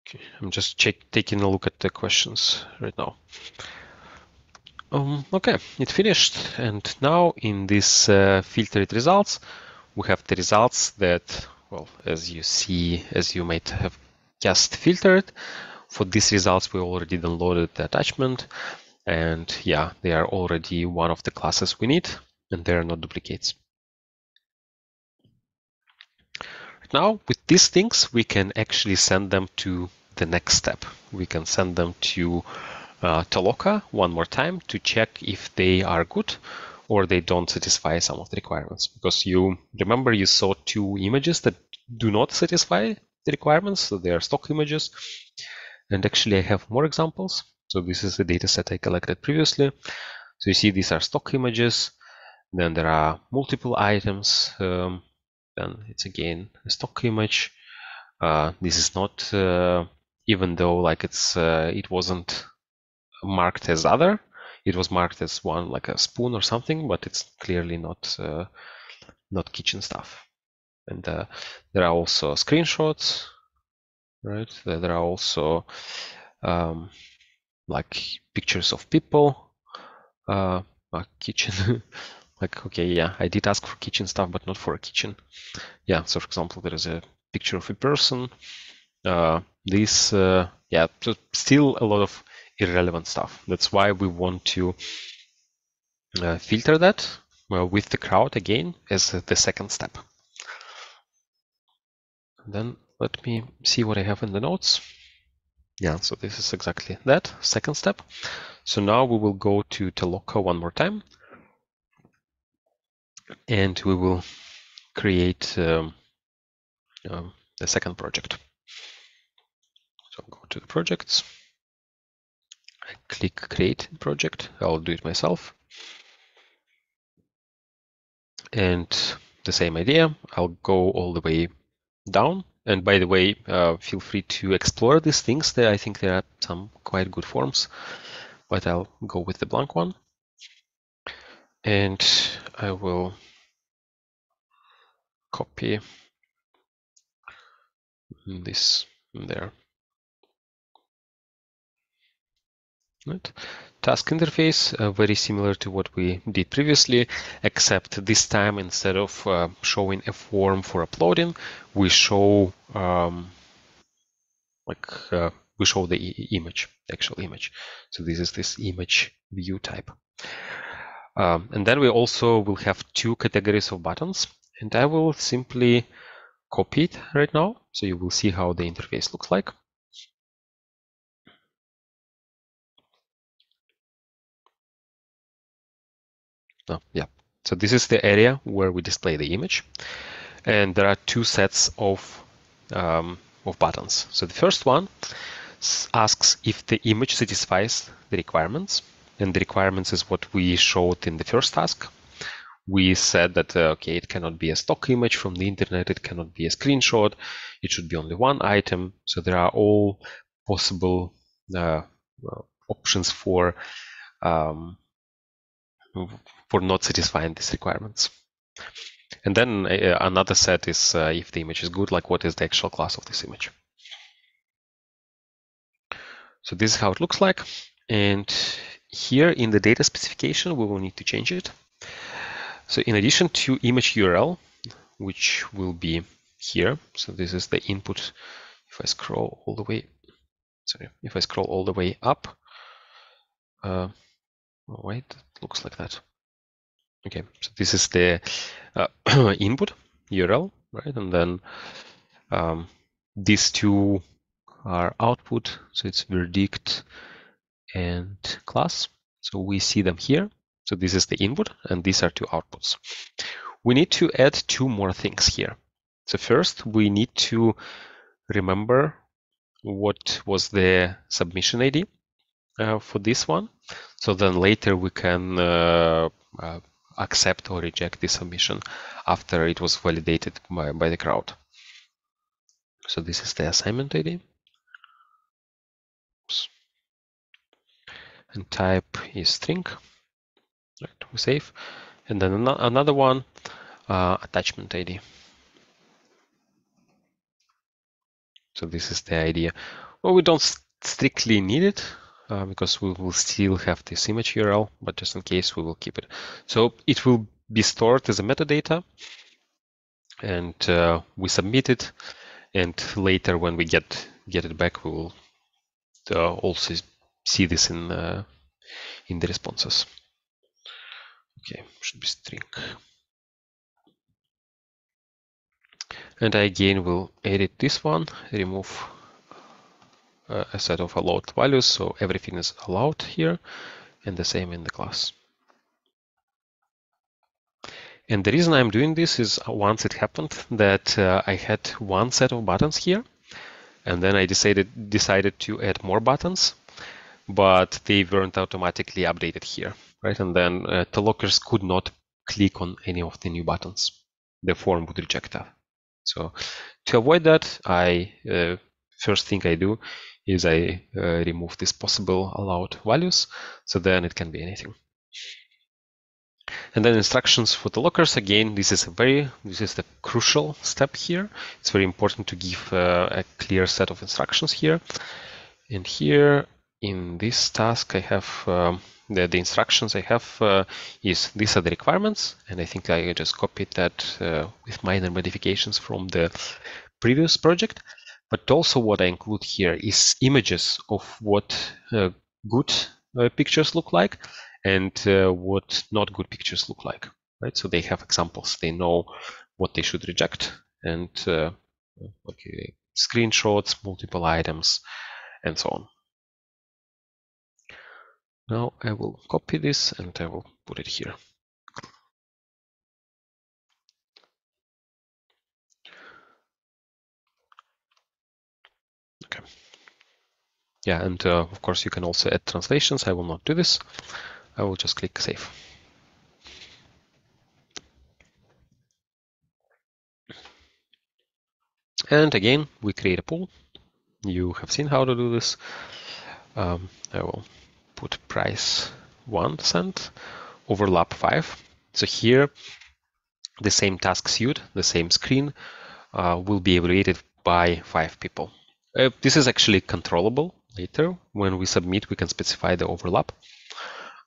Okay, I'm just check, taking a look at the questions right now. Um, okay, it finished. And now in this uh, filtered results, we have the results that, well, as you see, as you might have just filtered, for these results, we already downloaded the attachment. And yeah, they are already one of the classes we need, and they are not duplicates. Now, with these things, we can actually send them to the next step. We can send them to uh, Toloka one more time to check if they are good or they don't satisfy some of the requirements. Because you remember you saw two images that do not satisfy the requirements, so they are stock images. And actually, I have more examples. So this is the data set I collected previously. So you see these are stock images. Then there are multiple items. Um, then it's again a stock image. Uh, this is not, uh, even though like it's uh, it wasn't marked as other, it was marked as one like a spoon or something, but it's clearly not uh, not kitchen stuff. And uh, there are also screenshots, right? There are also um, like pictures of people, uh, a kitchen. like okay yeah i did ask for kitchen stuff but not for a kitchen yeah so for example there is a picture of a person uh, this uh, yeah still a lot of irrelevant stuff. That's why we want to uh, filter that well, with the crowd again as the second step. Then let me see what i have in the notes. Yeah. So this is exactly that second step. So now we will go to Toloka one more time. And we will create um, um, the second project. So I'll go to the projects, click create project, I'll do it myself. And the same idea, I'll go all the way down. And by the way, uh, feel free to explore these things. There, I think there are some quite good forms, but I'll go with the blank one and I will copy this there. Right. Task interface, uh, very similar to what we did previously, except this time instead of uh, showing a form for uploading, we show um, like uh, we show the image, actual image. So this is this image view type. Um, and then we also will have two categories of buttons and I will simply copy it right now. So you will see how the interface looks like. Oh, yeah. So this is the area where we display the image. And there are two sets of, um, of buttons. So the first one asks if the image satisfies the requirements and the requirements is what we showed in the first task. We said that, uh, okay, it cannot be a stock image from the internet, it cannot be a screenshot, it should be only one item. So there are all possible uh, options for um, for not satisfying these requirements. And then uh, another set is uh, if the image is good, like what is the actual class of this image. So this is how it looks like. And here in the data specification, we will need to change it. So in addition to image URL, which will be here, so this is the input. If I scroll all the way, sorry, if I scroll all the way up, uh, oh, wait, it looks like that. Okay, so this is the uh, input URL, right? And then um, these two are output, so it's verdict and class. So we see them here. So this is the input and these are two outputs. We need to add two more things here. So first we need to remember what was the submission ID. uh, for this one. So then later we can uh, uh, accept or reject the submission after it was validated by, by the crowd. So this is the assignment ID. Oops. And type is string. Right, we save. And then an another one, uh, attachment ID. So this is the idea. Well, we don't strictly need it uh, because we will still have this image URL, but just in case we will keep it. So it will be stored as a metadata and uh, we submit it. And later when we get get it back, we will uh, also see this in uh, in the responses. Okay, should be string. And I again will edit this one, remove uh, a set of allowed values, so everything is allowed here, and the same in the class. And the reason I'm doing this is uh, once it happened that uh, I had one set of buttons here, and then I decided decided to add more buttons, but they weren't automatically updated here, right? And then uh, tolokers could not click on any of the new buttons. The form would reject that. So to avoid that, I uh, first thing I do is I uh, remove these possible allowed values. So then it can be anything. And then instructions for tolokers. Again, this is a very this is the crucial step here. It's very important to give uh, a clear set of instructions here. And here in this task, I have um, the, the instructions I have uh, is these are the requirements, and I think I just copied that uh, with minor modifications from the previous project. But also what I include here is images of what uh, good uh, pictures look like and uh, what not good pictures look like, right? So they have examples. They know what they should reject and okay, screenshots, multiple items, and so on. Now I will copy this and I will put it here. Okay. Yeah, and uh, of course you can also add translations. I will not do this. I will just click save. And again, we create a pool. You have seen how to do this. Um, I will put price 1 cent, overlap 5. So here, the same task suite, the same screen, uh, will be evaluated by five people. Uh, this is actually controllable later. When we submit, we can specify the overlap.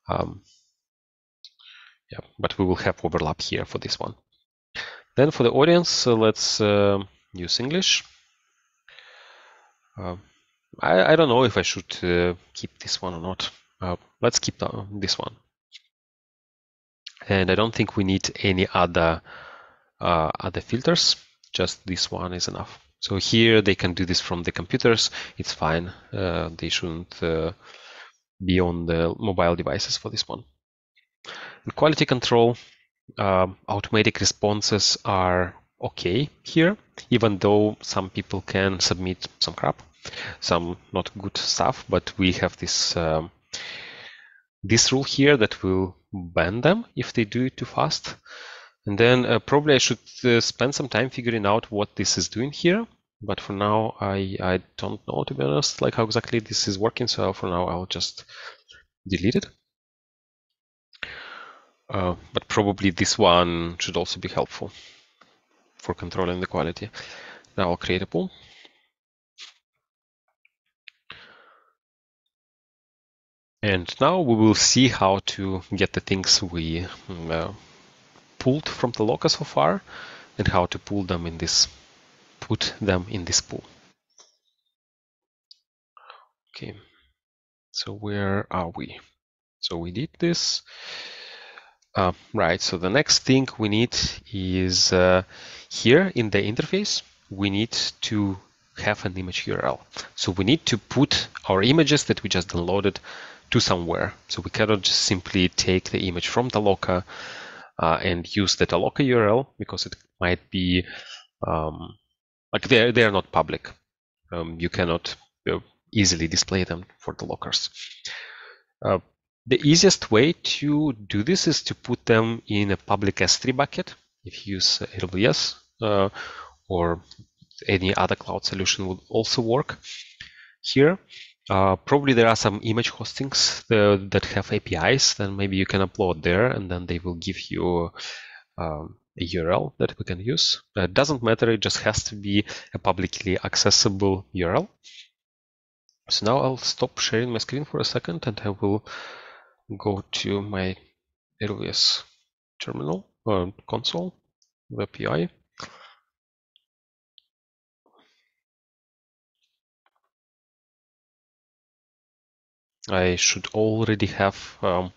Um, yeah, but we will have overlap here for this one. Then for the audience, let's uh, use English. Uh, I, I, don't know if I should uh, keep this one or not. Uh, let's keep this one. And I don't think we need any other uh, other filters. Just this one is enough. So here they can do this from the computers. It's fine. Uh, they shouldn't uh, be on the mobile devices for this one. And quality control, uh, automatic responses are okay here, even though some people can submit some crap, some not good stuff, but we have this um, this rule here that will ban them if they do it too fast. And then uh, probably I should uh, spend some time figuring out what this is doing here. But for now, I, I don't know, to be honest, like how exactly this is working. So for now, I'll just delete it. Uh, but probably this one should also be helpful for controlling the quality. Now I'll create a pool. And now we will see how to get the things we uh, pulled from the locker so far and how to pull them in this, put them in this pool. Okay, so where are we? So we did this. Uh, right, so the next thing we need is uh, here in the interface, we need to have an image URL. So we need to put our images that we just downloaded to somewhere. So we cannot just simply take the image from Toloka uh, and use the Toloka URL because it might be um, like they're they're not public. Um, you cannot uh, easily display them for tolokers. Uh, the easiest way to do this is to put them in a public S3 bucket if you use AWS uh, or any other cloud solution would also work here. Uh, probably there are some image hostings that have APIs, then maybe you can upload there and then they will give you um, a URL that we can use. Uh, it doesn't matter, it just has to be a publicly accessible URL. So now I'll stop sharing my screen for a second and I will go to my AWS terminal or console, the API. I should already have um,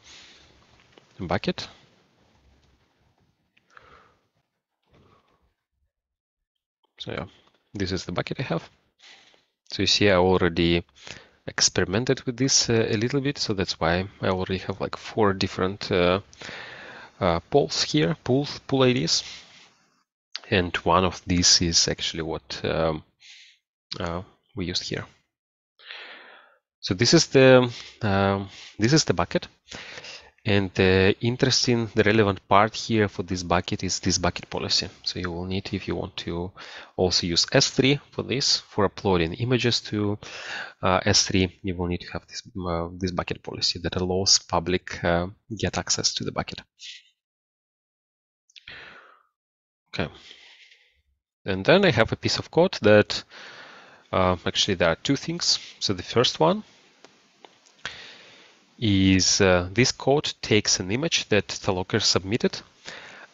a bucket. So yeah, this is the bucket I have. So you see I already experimented with this uh, a little bit, so that's why I already have like four different uh, uh, polls here, pool, pool IDs. And one of these is actually what um, uh, we used here. So this is the um, this is the bucket, and the interesting, the relevant part here for this bucket is this bucket policy. So you will need, if you want to also use S3 for this, for uploading images to uh, S3, you will need to have this uh, this bucket policy that allows public uh, get access to the bucket. Okay. And then I have a piece of code that uh, actually there are two things. So the first one is uh, this code takes an image that toloker submitted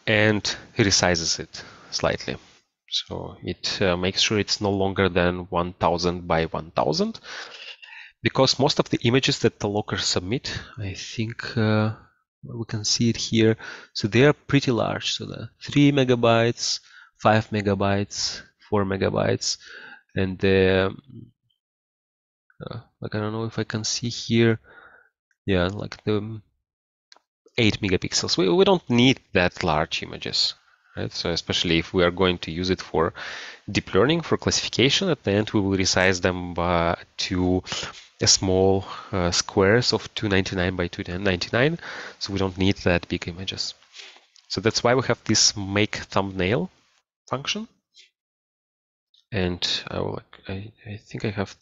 and resizes it slightly. So it uh, makes sure it's no longer than 1000 by 1000 because most of the images that toloker submit, I think uh, we can see it here. So they are pretty large. So the three megabytes, five megabytes, four megabytes, and uh, like I don't know if I can see here yeah, like the 8 megapixels. We, we don't need that large images, right? So especially if we are going to use it for deep learning, for classification, at the end we will resize them to a small uh, squares of 299 by 299. So we don't need that big images. So that's why we have this make thumbnail function. And I, will, I, I think I have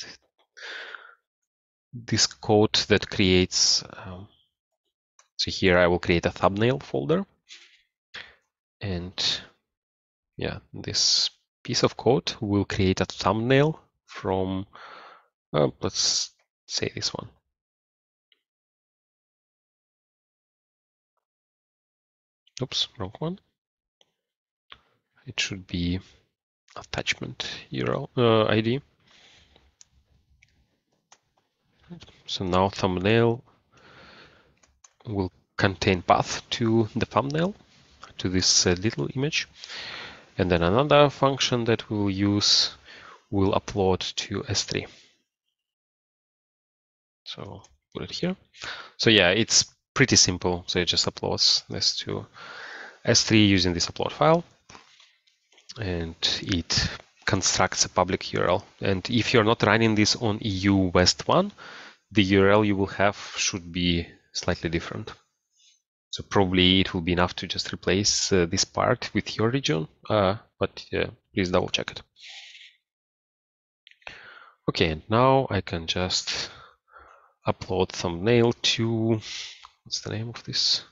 this code that creates, um, so here I will create a thumbnail folder. And yeah, this piece of code will create a thumbnail from, uh, let's say this one. Oops, wrong one. It should be attachment URL uh, ID. So now thumbnail will contain path to the thumbnail, to this uh, little image. And then another function that we will use will upload to S3. So put it here. So yeah, it's pretty simple. So it just uploads this to S3 using this upload file. And it constructs a public URL. And if you're not running this on EU West 1, the URL you will have should be slightly different. So probably it will be enough to just replace uh, this part with your region, uh, but uh, please double check it. Okay, and now I can just upload thumbnail to, what's the name of this?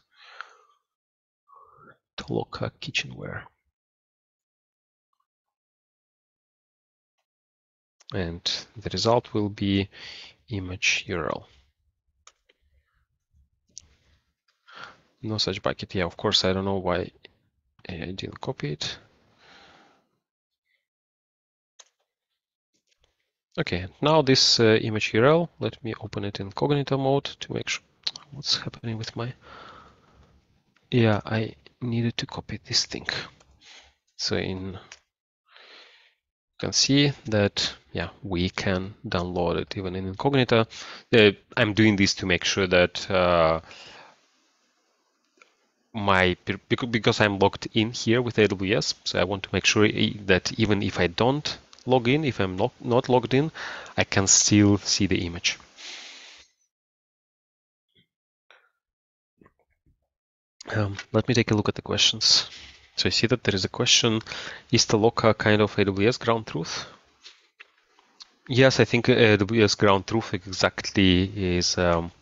Toloka kitchenware. And the result will be image URL. No such bucket. Yeah, of course, I don't know why I didn't copy it. Okay, now this uh, image URL, let me open it in incognito mode to make sure what's happening with my... Yeah, I needed to copy this thing. So in can see that yeah we can download it even in incognito. Uh, I'm doing this to make sure that uh, my because I'm logged in here with AWS, so I want to make sure that even if I don't log in, if I'm not, not logged in, I can still see the image. Um, let me take a look at the questions. So I see that there is a question, is Toloka kind of AWS ground truth? Yes, I think AWS ground truth exactly is um,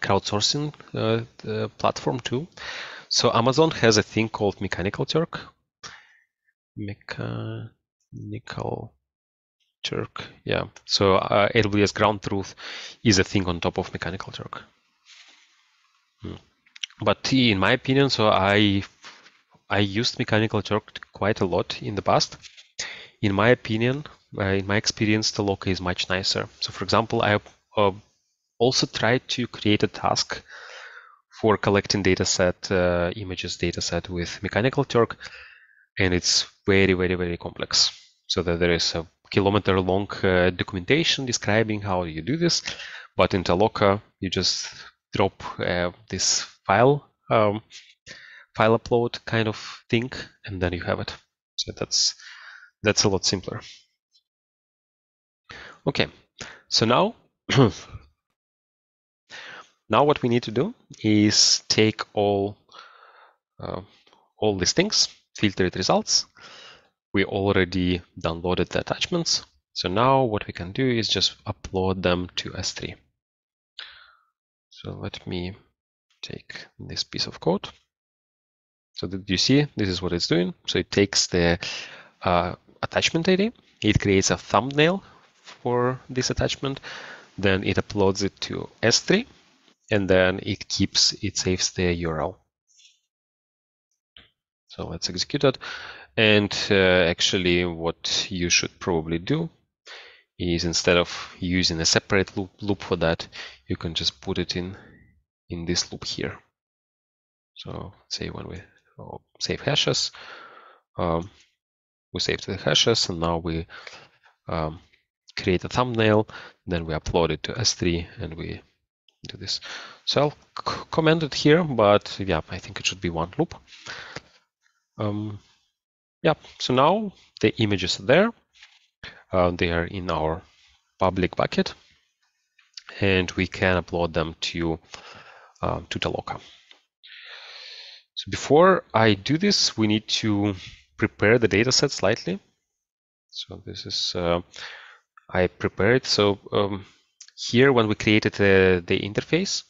crowdsourcing uh, platform too. So Amazon has a thing called Mechanical Turk. Mechanical Turk, yeah. So uh, AWS Ground Truth is a thing on top of Mechanical Turk. Hmm. But in my opinion, so I I used Mechanical Turk quite a lot in the past. In my opinion, uh, in my experience, Toloka is much nicer. So for example, I uh, also tried to create a task for collecting dataset, uh, images dataset with Mechanical Turk, and it's very, very, very complex. So that there is a kilometer long uh, documentation describing how you do this, but in Toloka, you just drop uh, this file, um, file upload kind of thing, and then you have it. So that's that's a lot simpler. Okay, so now Now what we need to do is take all uh, all these things, filter it results. We already downloaded the attachments. So now what we can do is just upload them to S3. So let me take this piece of code. So did you see this is what it's doing? So it takes the uh, attachment ID, it creates a thumbnail for this attachment, then it uploads it to S3 and then it keeps it saves the URL. So let's execute that. And uh, actually, what you should probably do is instead of using a separate loop, loop for that, you can just put it in in this loop here. So say when we oh, save hashes, um, we save the hashes, and now we um, create a thumbnail, then we upload it to S3, and we do this. So I'll comment it here, but yeah, I think it should be one loop. Um, yeah, so now the images are there. Uh, they are in our public bucket, and we can upload them to uh, to Toloka. So before I do this, we need to prepare the dataset slightly. So this is uh, I prepared. So um, here, when we created uh, the interface,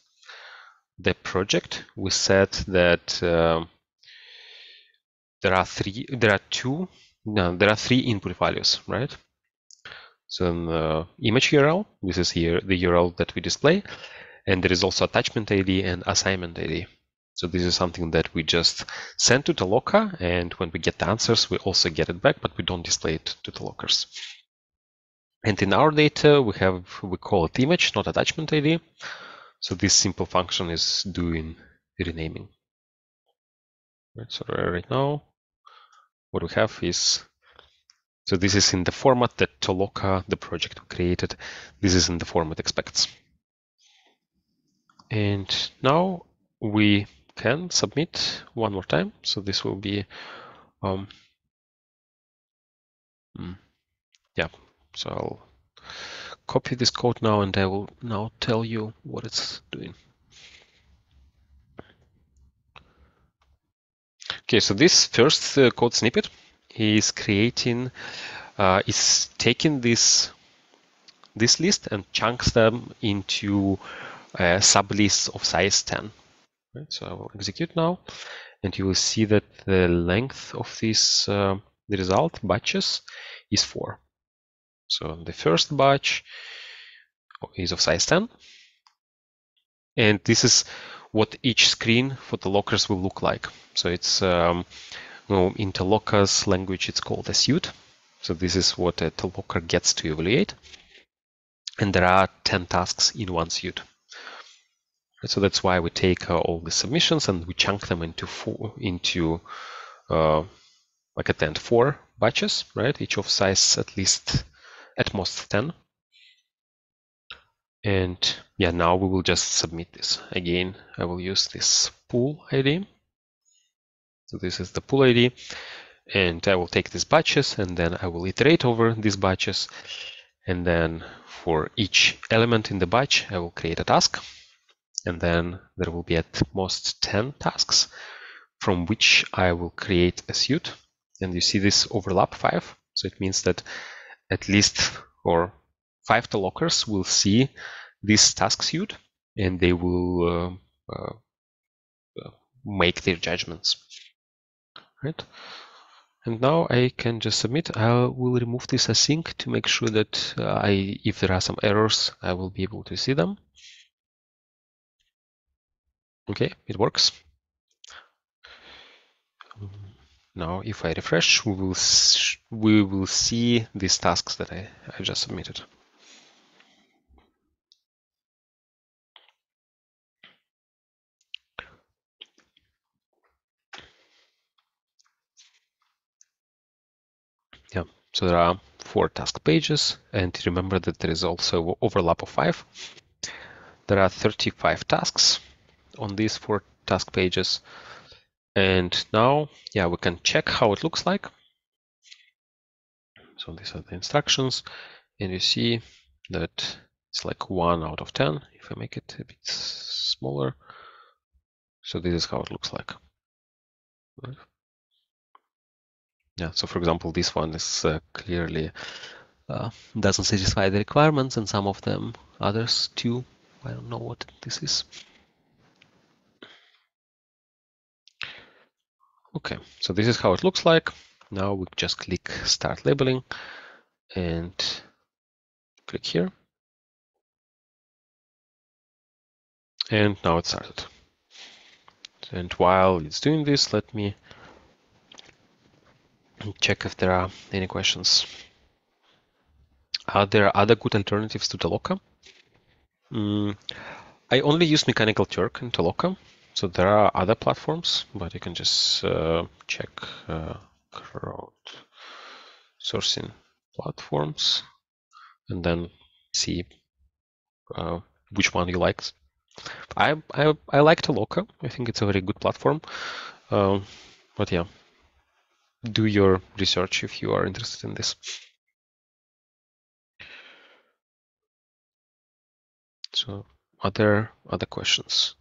the project, we said that uh, there are three, there are two, no, there are three input values, right? So the image URL, this is here the URL that we display, and there is also attachment ID and assignment ID. So this is something that we just send to Toloka, and when we get the answers, we also get it back, but we don't display it to the tolokers. And in our data, we have, we call it image, not attachment ID. So this simple function is doing renaming. Right, so right now, what we have is, so this is in the format that Toloka, the project we created. This is in the format expects. And now we can submit one more time. So this will be, um, hmm, yeah, so I'll copy this code now and I will now tell you what it's doing. Okay, so this first uh, code snippet is creating, uh, is taking this this list and chunks them into uh, sublists of size 10. Right, so I will execute now, and you will see that the length of this uh, the result batches is four. So the first batch is of size 10. And this is what each screen for the tolokers will look like. So it's um, well, in Toloka's language, it's called a suite. So this is what a toloker gets to evaluate. And there are 10 tasks in one suite. So that's why we take uh, all the submissions and we chunk them into four, into uh, like a 10 four batches, right? Each of size at least at most 10. And yeah, now we will just submit this. Again, I will use this pool ID. So this is the pool ID. And I will take these batches and then I will iterate over these batches. And then for each element in the batch, I will create a task. And then there will be at most 10 tasks from which I will create a suit. And you see this overlap five. So it means that at least or five tolokers will see this task suit and they will uh, uh, make their judgments. Right. And now I can just submit. I will remove this async to make sure that uh, I, if there are some errors, I will be able to see them. Okay, it works. Now, if I refresh, we will we will see these tasks that I, I just submitted. Yeah, so there are four task pages, and remember that there is also overlap of five. There are 35 tasks on these four task pages. And now, yeah, we can check how it looks like. So these are the instructions, and you see that it's like one out of 10 if I make it a bit smaller. So this is how it looks like. Yeah, so for example, this one is uh, clearly uh, doesn't satisfy the requirements and some of them others too. I don't know what this is. Okay, so this is how it looks like. Now we just click Start Labeling and click here. And now it started. And while it's doing this, let me check if there are any questions. Are there other good alternatives to Toloka? Mm, I only use Mechanical Turk in Toloka. So there are other platforms, but you can just uh, check uh, crowd sourcing platforms and then see uh, which one you like. I, I, I like Toloka. I think it's a very good platform. Um, but yeah, do your research if you are interested in this. So are there other questions?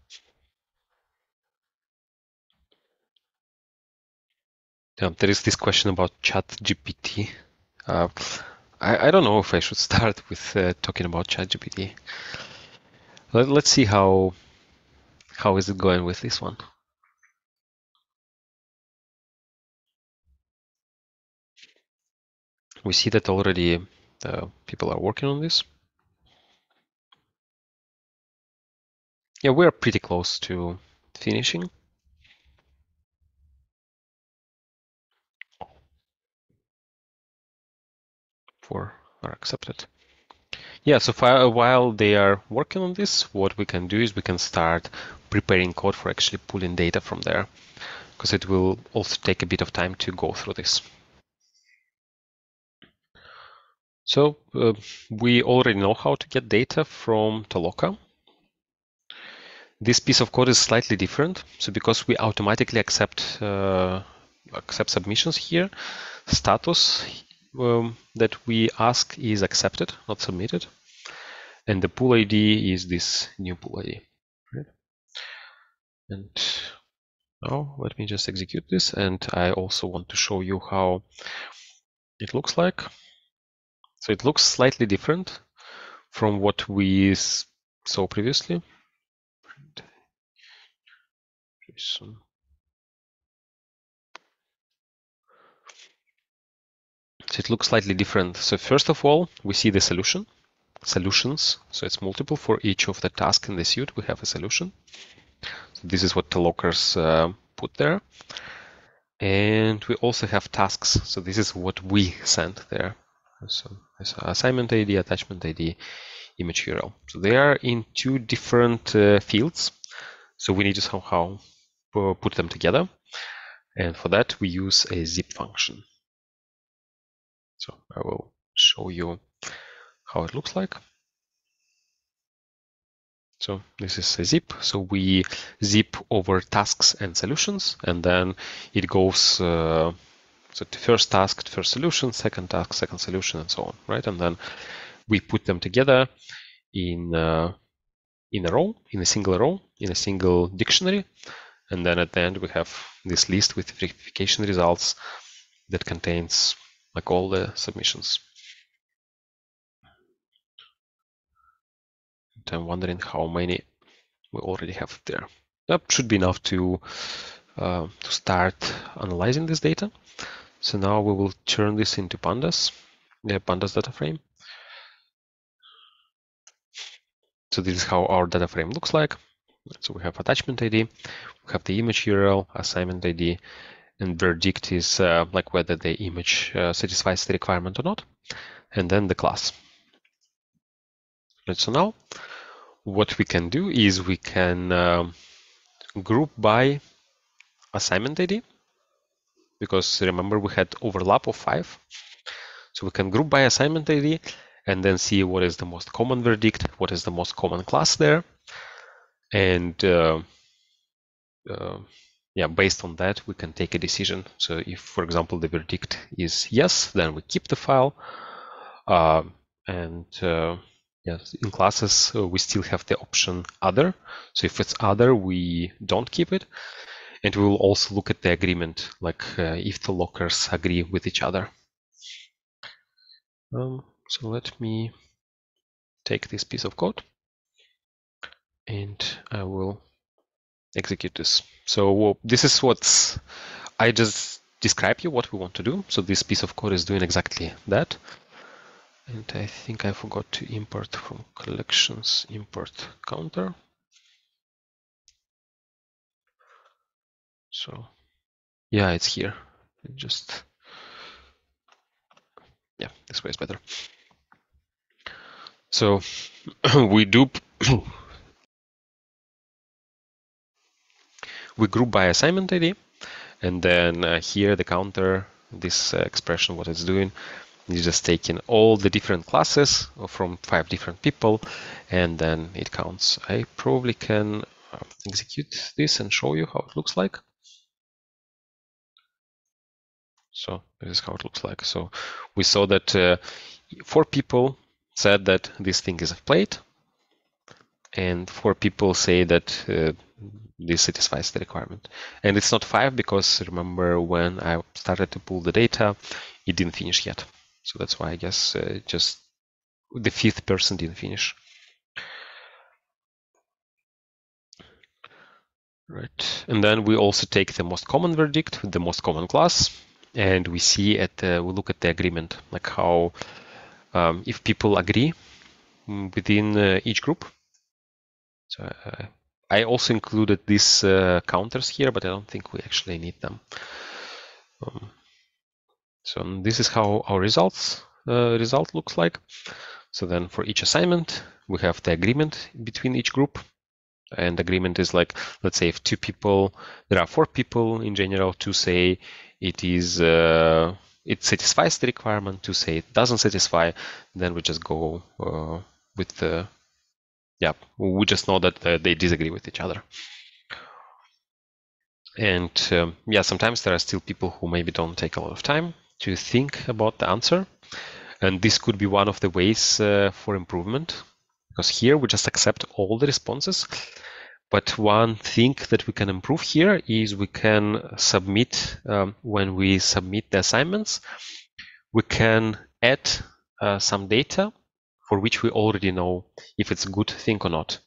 Yeah, there is this question about Chat GPT. Uh, I, I don't know if I should start with uh, talking about Chat GPT. Let, let's see how how is it going with this one. We see that already uh, people are working on this. Yeah, we're pretty close to finishing. For are accepted. Yeah, so far, while they are working on this, what we can do is we can start preparing code for actually pulling data from there, because it will also take a bit of time to go through this. So uh, we already know how to get data from Toloka. This piece of code is slightly different. So because we automatically accept uh, accept submissions here, status um, that we ask is accepted, not submitted. And the pool ID is this new pool ID. Right? And now let me just execute this. And I also want to show you how it looks like. So it looks slightly different from what we saw previously. It looks slightly different. So first of all, we see the solution, solutions. So it's multiple for each of the tasks in the suit. We have a solution. So this is what the tolokers uh, put there. And we also have tasks. So this is what we sent there. So assignment ID, attachment ID, image URL. So they are in two different uh, fields. So we need to somehow put them together. And for that, we use a zip function. So I will show you how it looks like. So this is a zip. So we zip over tasks and solutions, and then it goes uh, So the first task, first solution, second task, second solution, and so on, right? And then we put them together in uh, in a row, in a single row, in a single dictionary, and then at the end we have this list with verification results that contains like all the submissions. And I'm wondering how many we already have there. That should be enough to uh, to start analyzing this data. So now we will turn this into pandas, the pandas data frame. So this is how our data frame looks like. So we have attachment ID, we have the image URL, assignment ID, and verdict is uh, like whether the image uh, satisfies the requirement or not, and then the class. And so now what we can do is we can um, group by assignment ID, because remember we had overlap of five. So we can group by assignment ID and then see what is the most common verdict, what is the most common class there. And uh, uh, yeah, based on that, we can take a decision. So if, for example, the verdict is yes, then we keep the file. Uh, and uh, yes, in classes, uh, we still have the option other. So if it's other, we don't keep it. And we will also look at the agreement, like uh, if the tolokers agree with each other. Um, so let me take this piece of code and I will execute this. So this is what I just described you what we want to do. So this piece of code is doing exactly that. And I think I forgot to import from collections import counter. So yeah, it's here. It just yeah, this way is better. So we do we group by assignment ID, and then uh, here the counter, this uh, expression, what it's doing, is just taking all the different classes from five different people, and then it counts. I probably can uh, execute this and show you how it looks like. So this is how it looks like. So we saw that uh, four people said that this thing is a plate, and four people say that uh, this satisfies the requirement. And it's not five because remember when I started to pull the data, it didn't finish yet. So that's why I guess uh, just the fifth person didn't finish. Right, and then we also take the most common verdict the most common class, and we see at the, we look at the agreement, like how um, if people agree mm, within uh, each group. So uh, I also included these uh, counters here, but I don't think we actually need them. Um, so this is how our results uh, result looks like. So then for each assignment, we have the agreement between each group. And agreement is like, let's say if two people, there are four people in general to say it is uh, it satisfies the requirement to say it doesn't satisfy, then we just go uh, with the yeah, we just know that uh, they disagree with each other. And um, yeah, sometimes there are still people who maybe don't take a lot of time to think about the answer. And this could be one of the ways uh, for improvement, because here we just accept all the responses. But one thing that we can improve here is we can submit, um, when we submit the assignments, we can add uh, some data for which we already know if it's a good thing or not.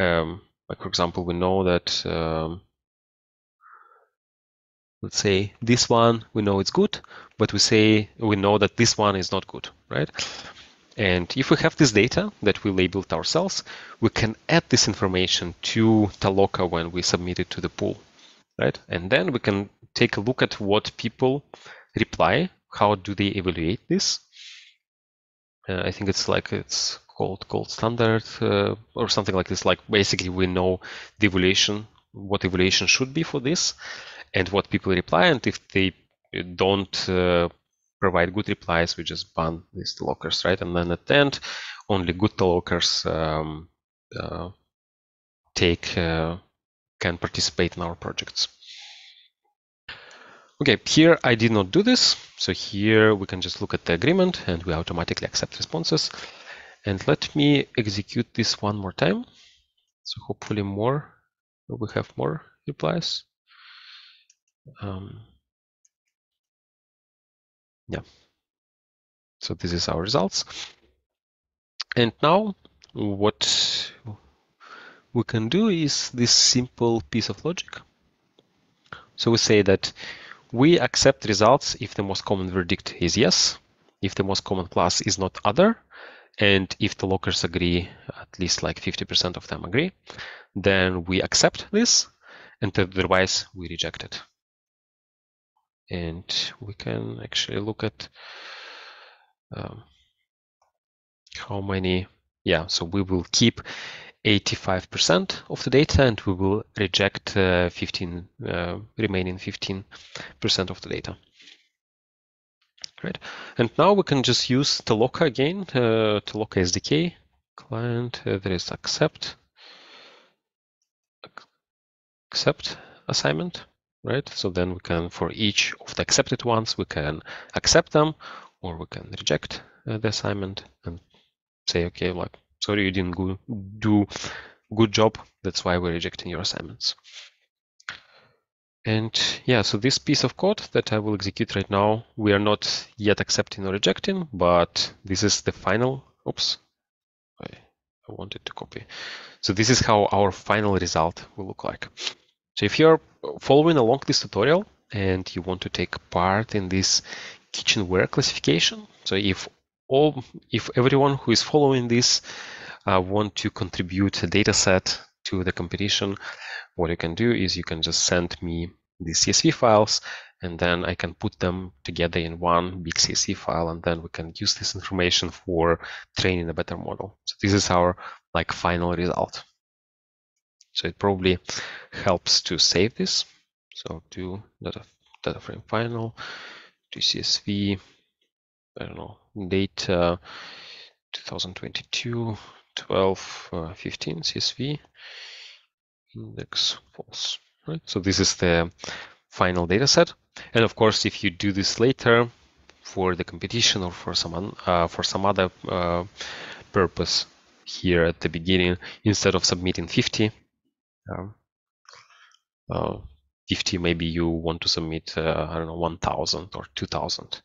Um, like for example, we know that, um, let's say this one, we know it's good, but we say we know that this one is not good, right? And if we have this data that we labeled ourselves, we can add this information to Toloka when we submit it to the pool, right? And then we can take a look at what people reply, how do they evaluate this, uh, I think it's like it's called gold standard uh, or something like this. Like basically, we know the evaluation, what evaluation should be for this, and what people reply. And if they don't uh, provide good replies, we just ban these tolokers, right? And then at the end, only good tolokers um, uh, take uh, can participate in our projects. Okay, here I did not do this. So here we can just look at the agreement and we automatically accept responses. And let me execute this one more time. So hopefully more, we have more replies. Um, yeah. So this is our results. And now what we can do is this simple piece of logic. So we say that we accept results if the most common verdict is yes, if the most common class is not other, and if the tolokers agree, at least like 50% of them agree, then we accept this, and otherwise we reject it. And we can actually look at um, how many, yeah, so we will keep 85% of the data and we will reject uh, 15 uh, remaining 15% of the data. Great. And now we can just use Toloka again, uh, Toloka SDK client. Uh, there is accept, accept assignment, right? So then we can, for each of the accepted ones, we can accept them or we can reject uh, the assignment and say, okay, like sorry, you didn't go, do good job. That's why we're rejecting your assignments. And yeah, so this piece of code that I will execute right now, we are not yet accepting or rejecting, but this is the final, oops, I, I wanted to copy. So this is how our final result will look like. So if you're following along this tutorial and you want to take part in this kitchenware classification, so if all, if everyone who is following this uh, want to contribute a data set to the competition, what you can do is you can just send me the CSV files and then I can put them together in one big CSV file and then we can use this information for training a better model. So this is our like final result. So it probably helps to save this. So do data, data frame final, to CSV, I don't know, data 2022 12 uh, 15 CSV index false right? So this is the final data set. And of course if you do this later for the competition or for some uh, for some other uh, purpose here at the beginning instead of submitting 50 um, uh, 50 maybe you want to submit uh, I don't know 1000 or 2000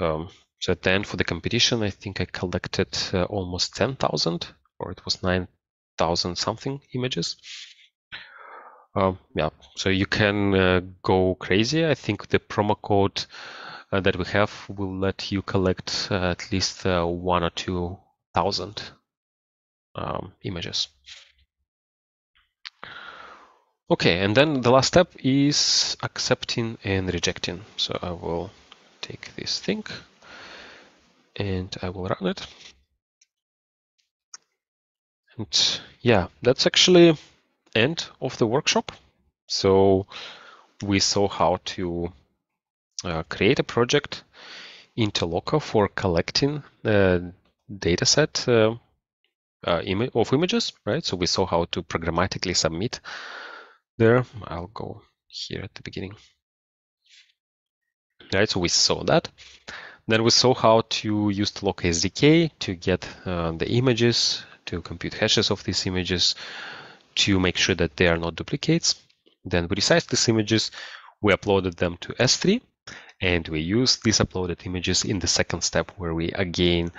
um, so at the end for the competition, I think I collected uh, almost 10,000 or it was 9,000 something images. Um, yeah, so you can uh, go crazy. I think the promo code uh, that we have will let you collect uh, at least uh, one or two thousand um, images. Okay, and then the last step is accepting and rejecting. So I will take this thing and I will run it. And yeah, that's actually end of the workshop. So we saw how to uh, create a project in Toloka for collecting a data set uh, uh, Im of images, right? So we saw how to programmatically submit there. I'll go here at the beginning. Right, so we saw that. Then we saw how to use the Toloka SDK to get uh, the images, to compute hashes of these images, to make sure that they are not duplicates. Then we resized these images, we uploaded them to S3, and we used these uploaded images in the second step where we again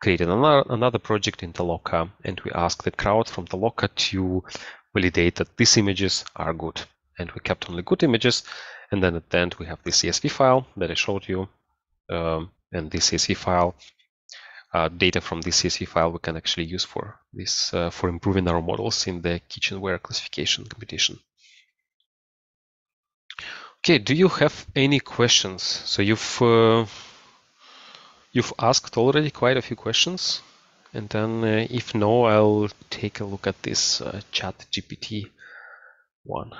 created another, another project in Toloka and we asked the crowd from Toloka to validate that these images are good. And we kept only good images. And then at the end, we have this CSV file that I showed you um, and this CSV file, uh, data from this CSV file we can actually use for this uh, for improving our models in the kitchenware classification competition. Okay, do you have any questions? So you've uh, you've asked already quite a few questions, and then uh, if no, I'll take a look at this uh, Chat GPT one.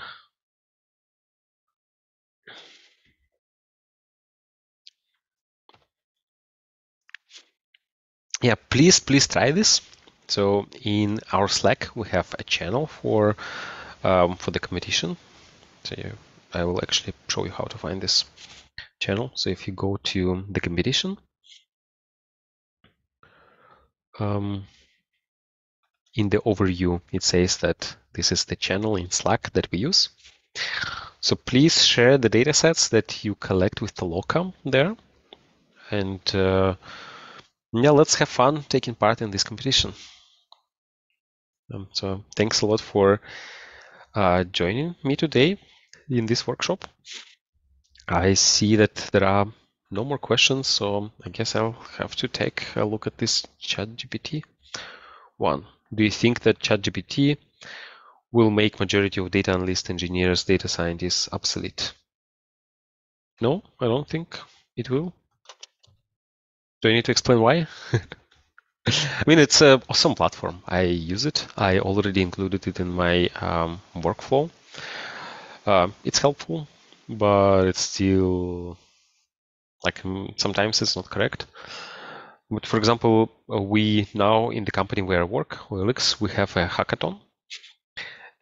Yeah, please, please try this. So in our Slack, we have a channel for um, for the competition. So you, I will actually show you how to find this channel. So if you go to the competition, um, in the overview, it says that this is the channel in Slack that we use. So please share the datasets that you collect with Toloka there. And uh, yeah, let's have fun taking part in this competition. Um, so thanks a lot for uh, joining me today in this workshop. I see that there are no more questions, so I guess I'll have to take a look at this ChatGPT one. Do you think that ChatGPT will make majority of data analyst engineers, data scientists obsolete? No, I don't think it will. Do I need to explain why? I mean, it's an awesome platform. I use it. I already included it in my um, workflow. Uh, it's helpful, but it's still like mm, sometimes it's not correct. But for example, uh, we now in the company where I work, OLX, we have a hackathon.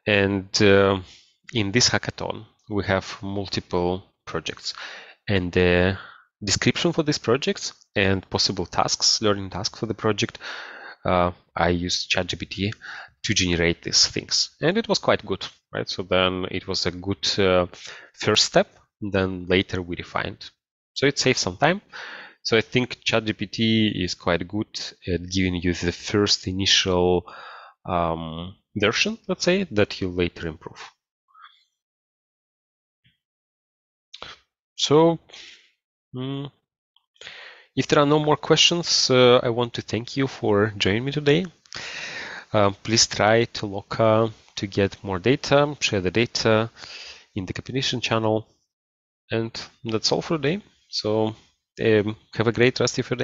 And uh, in this hackathon, we have multiple projects. And the description for these projects and possible tasks, learning tasks for the project, uh, I used ChatGPT to generate these things. And it was quite good, right? So then it was a good uh, first step. Then later we refined. So it saves some time. So I think ChatGPT is quite good at giving you the first initial um, version, let's say, that you later improve. So mm, if there are no more questions, uh, I want to thank you for joining me today. Uh, please try to Toloka to get more data, share the data in the competition channel. And that's all for today. So um, have a great rest of your day.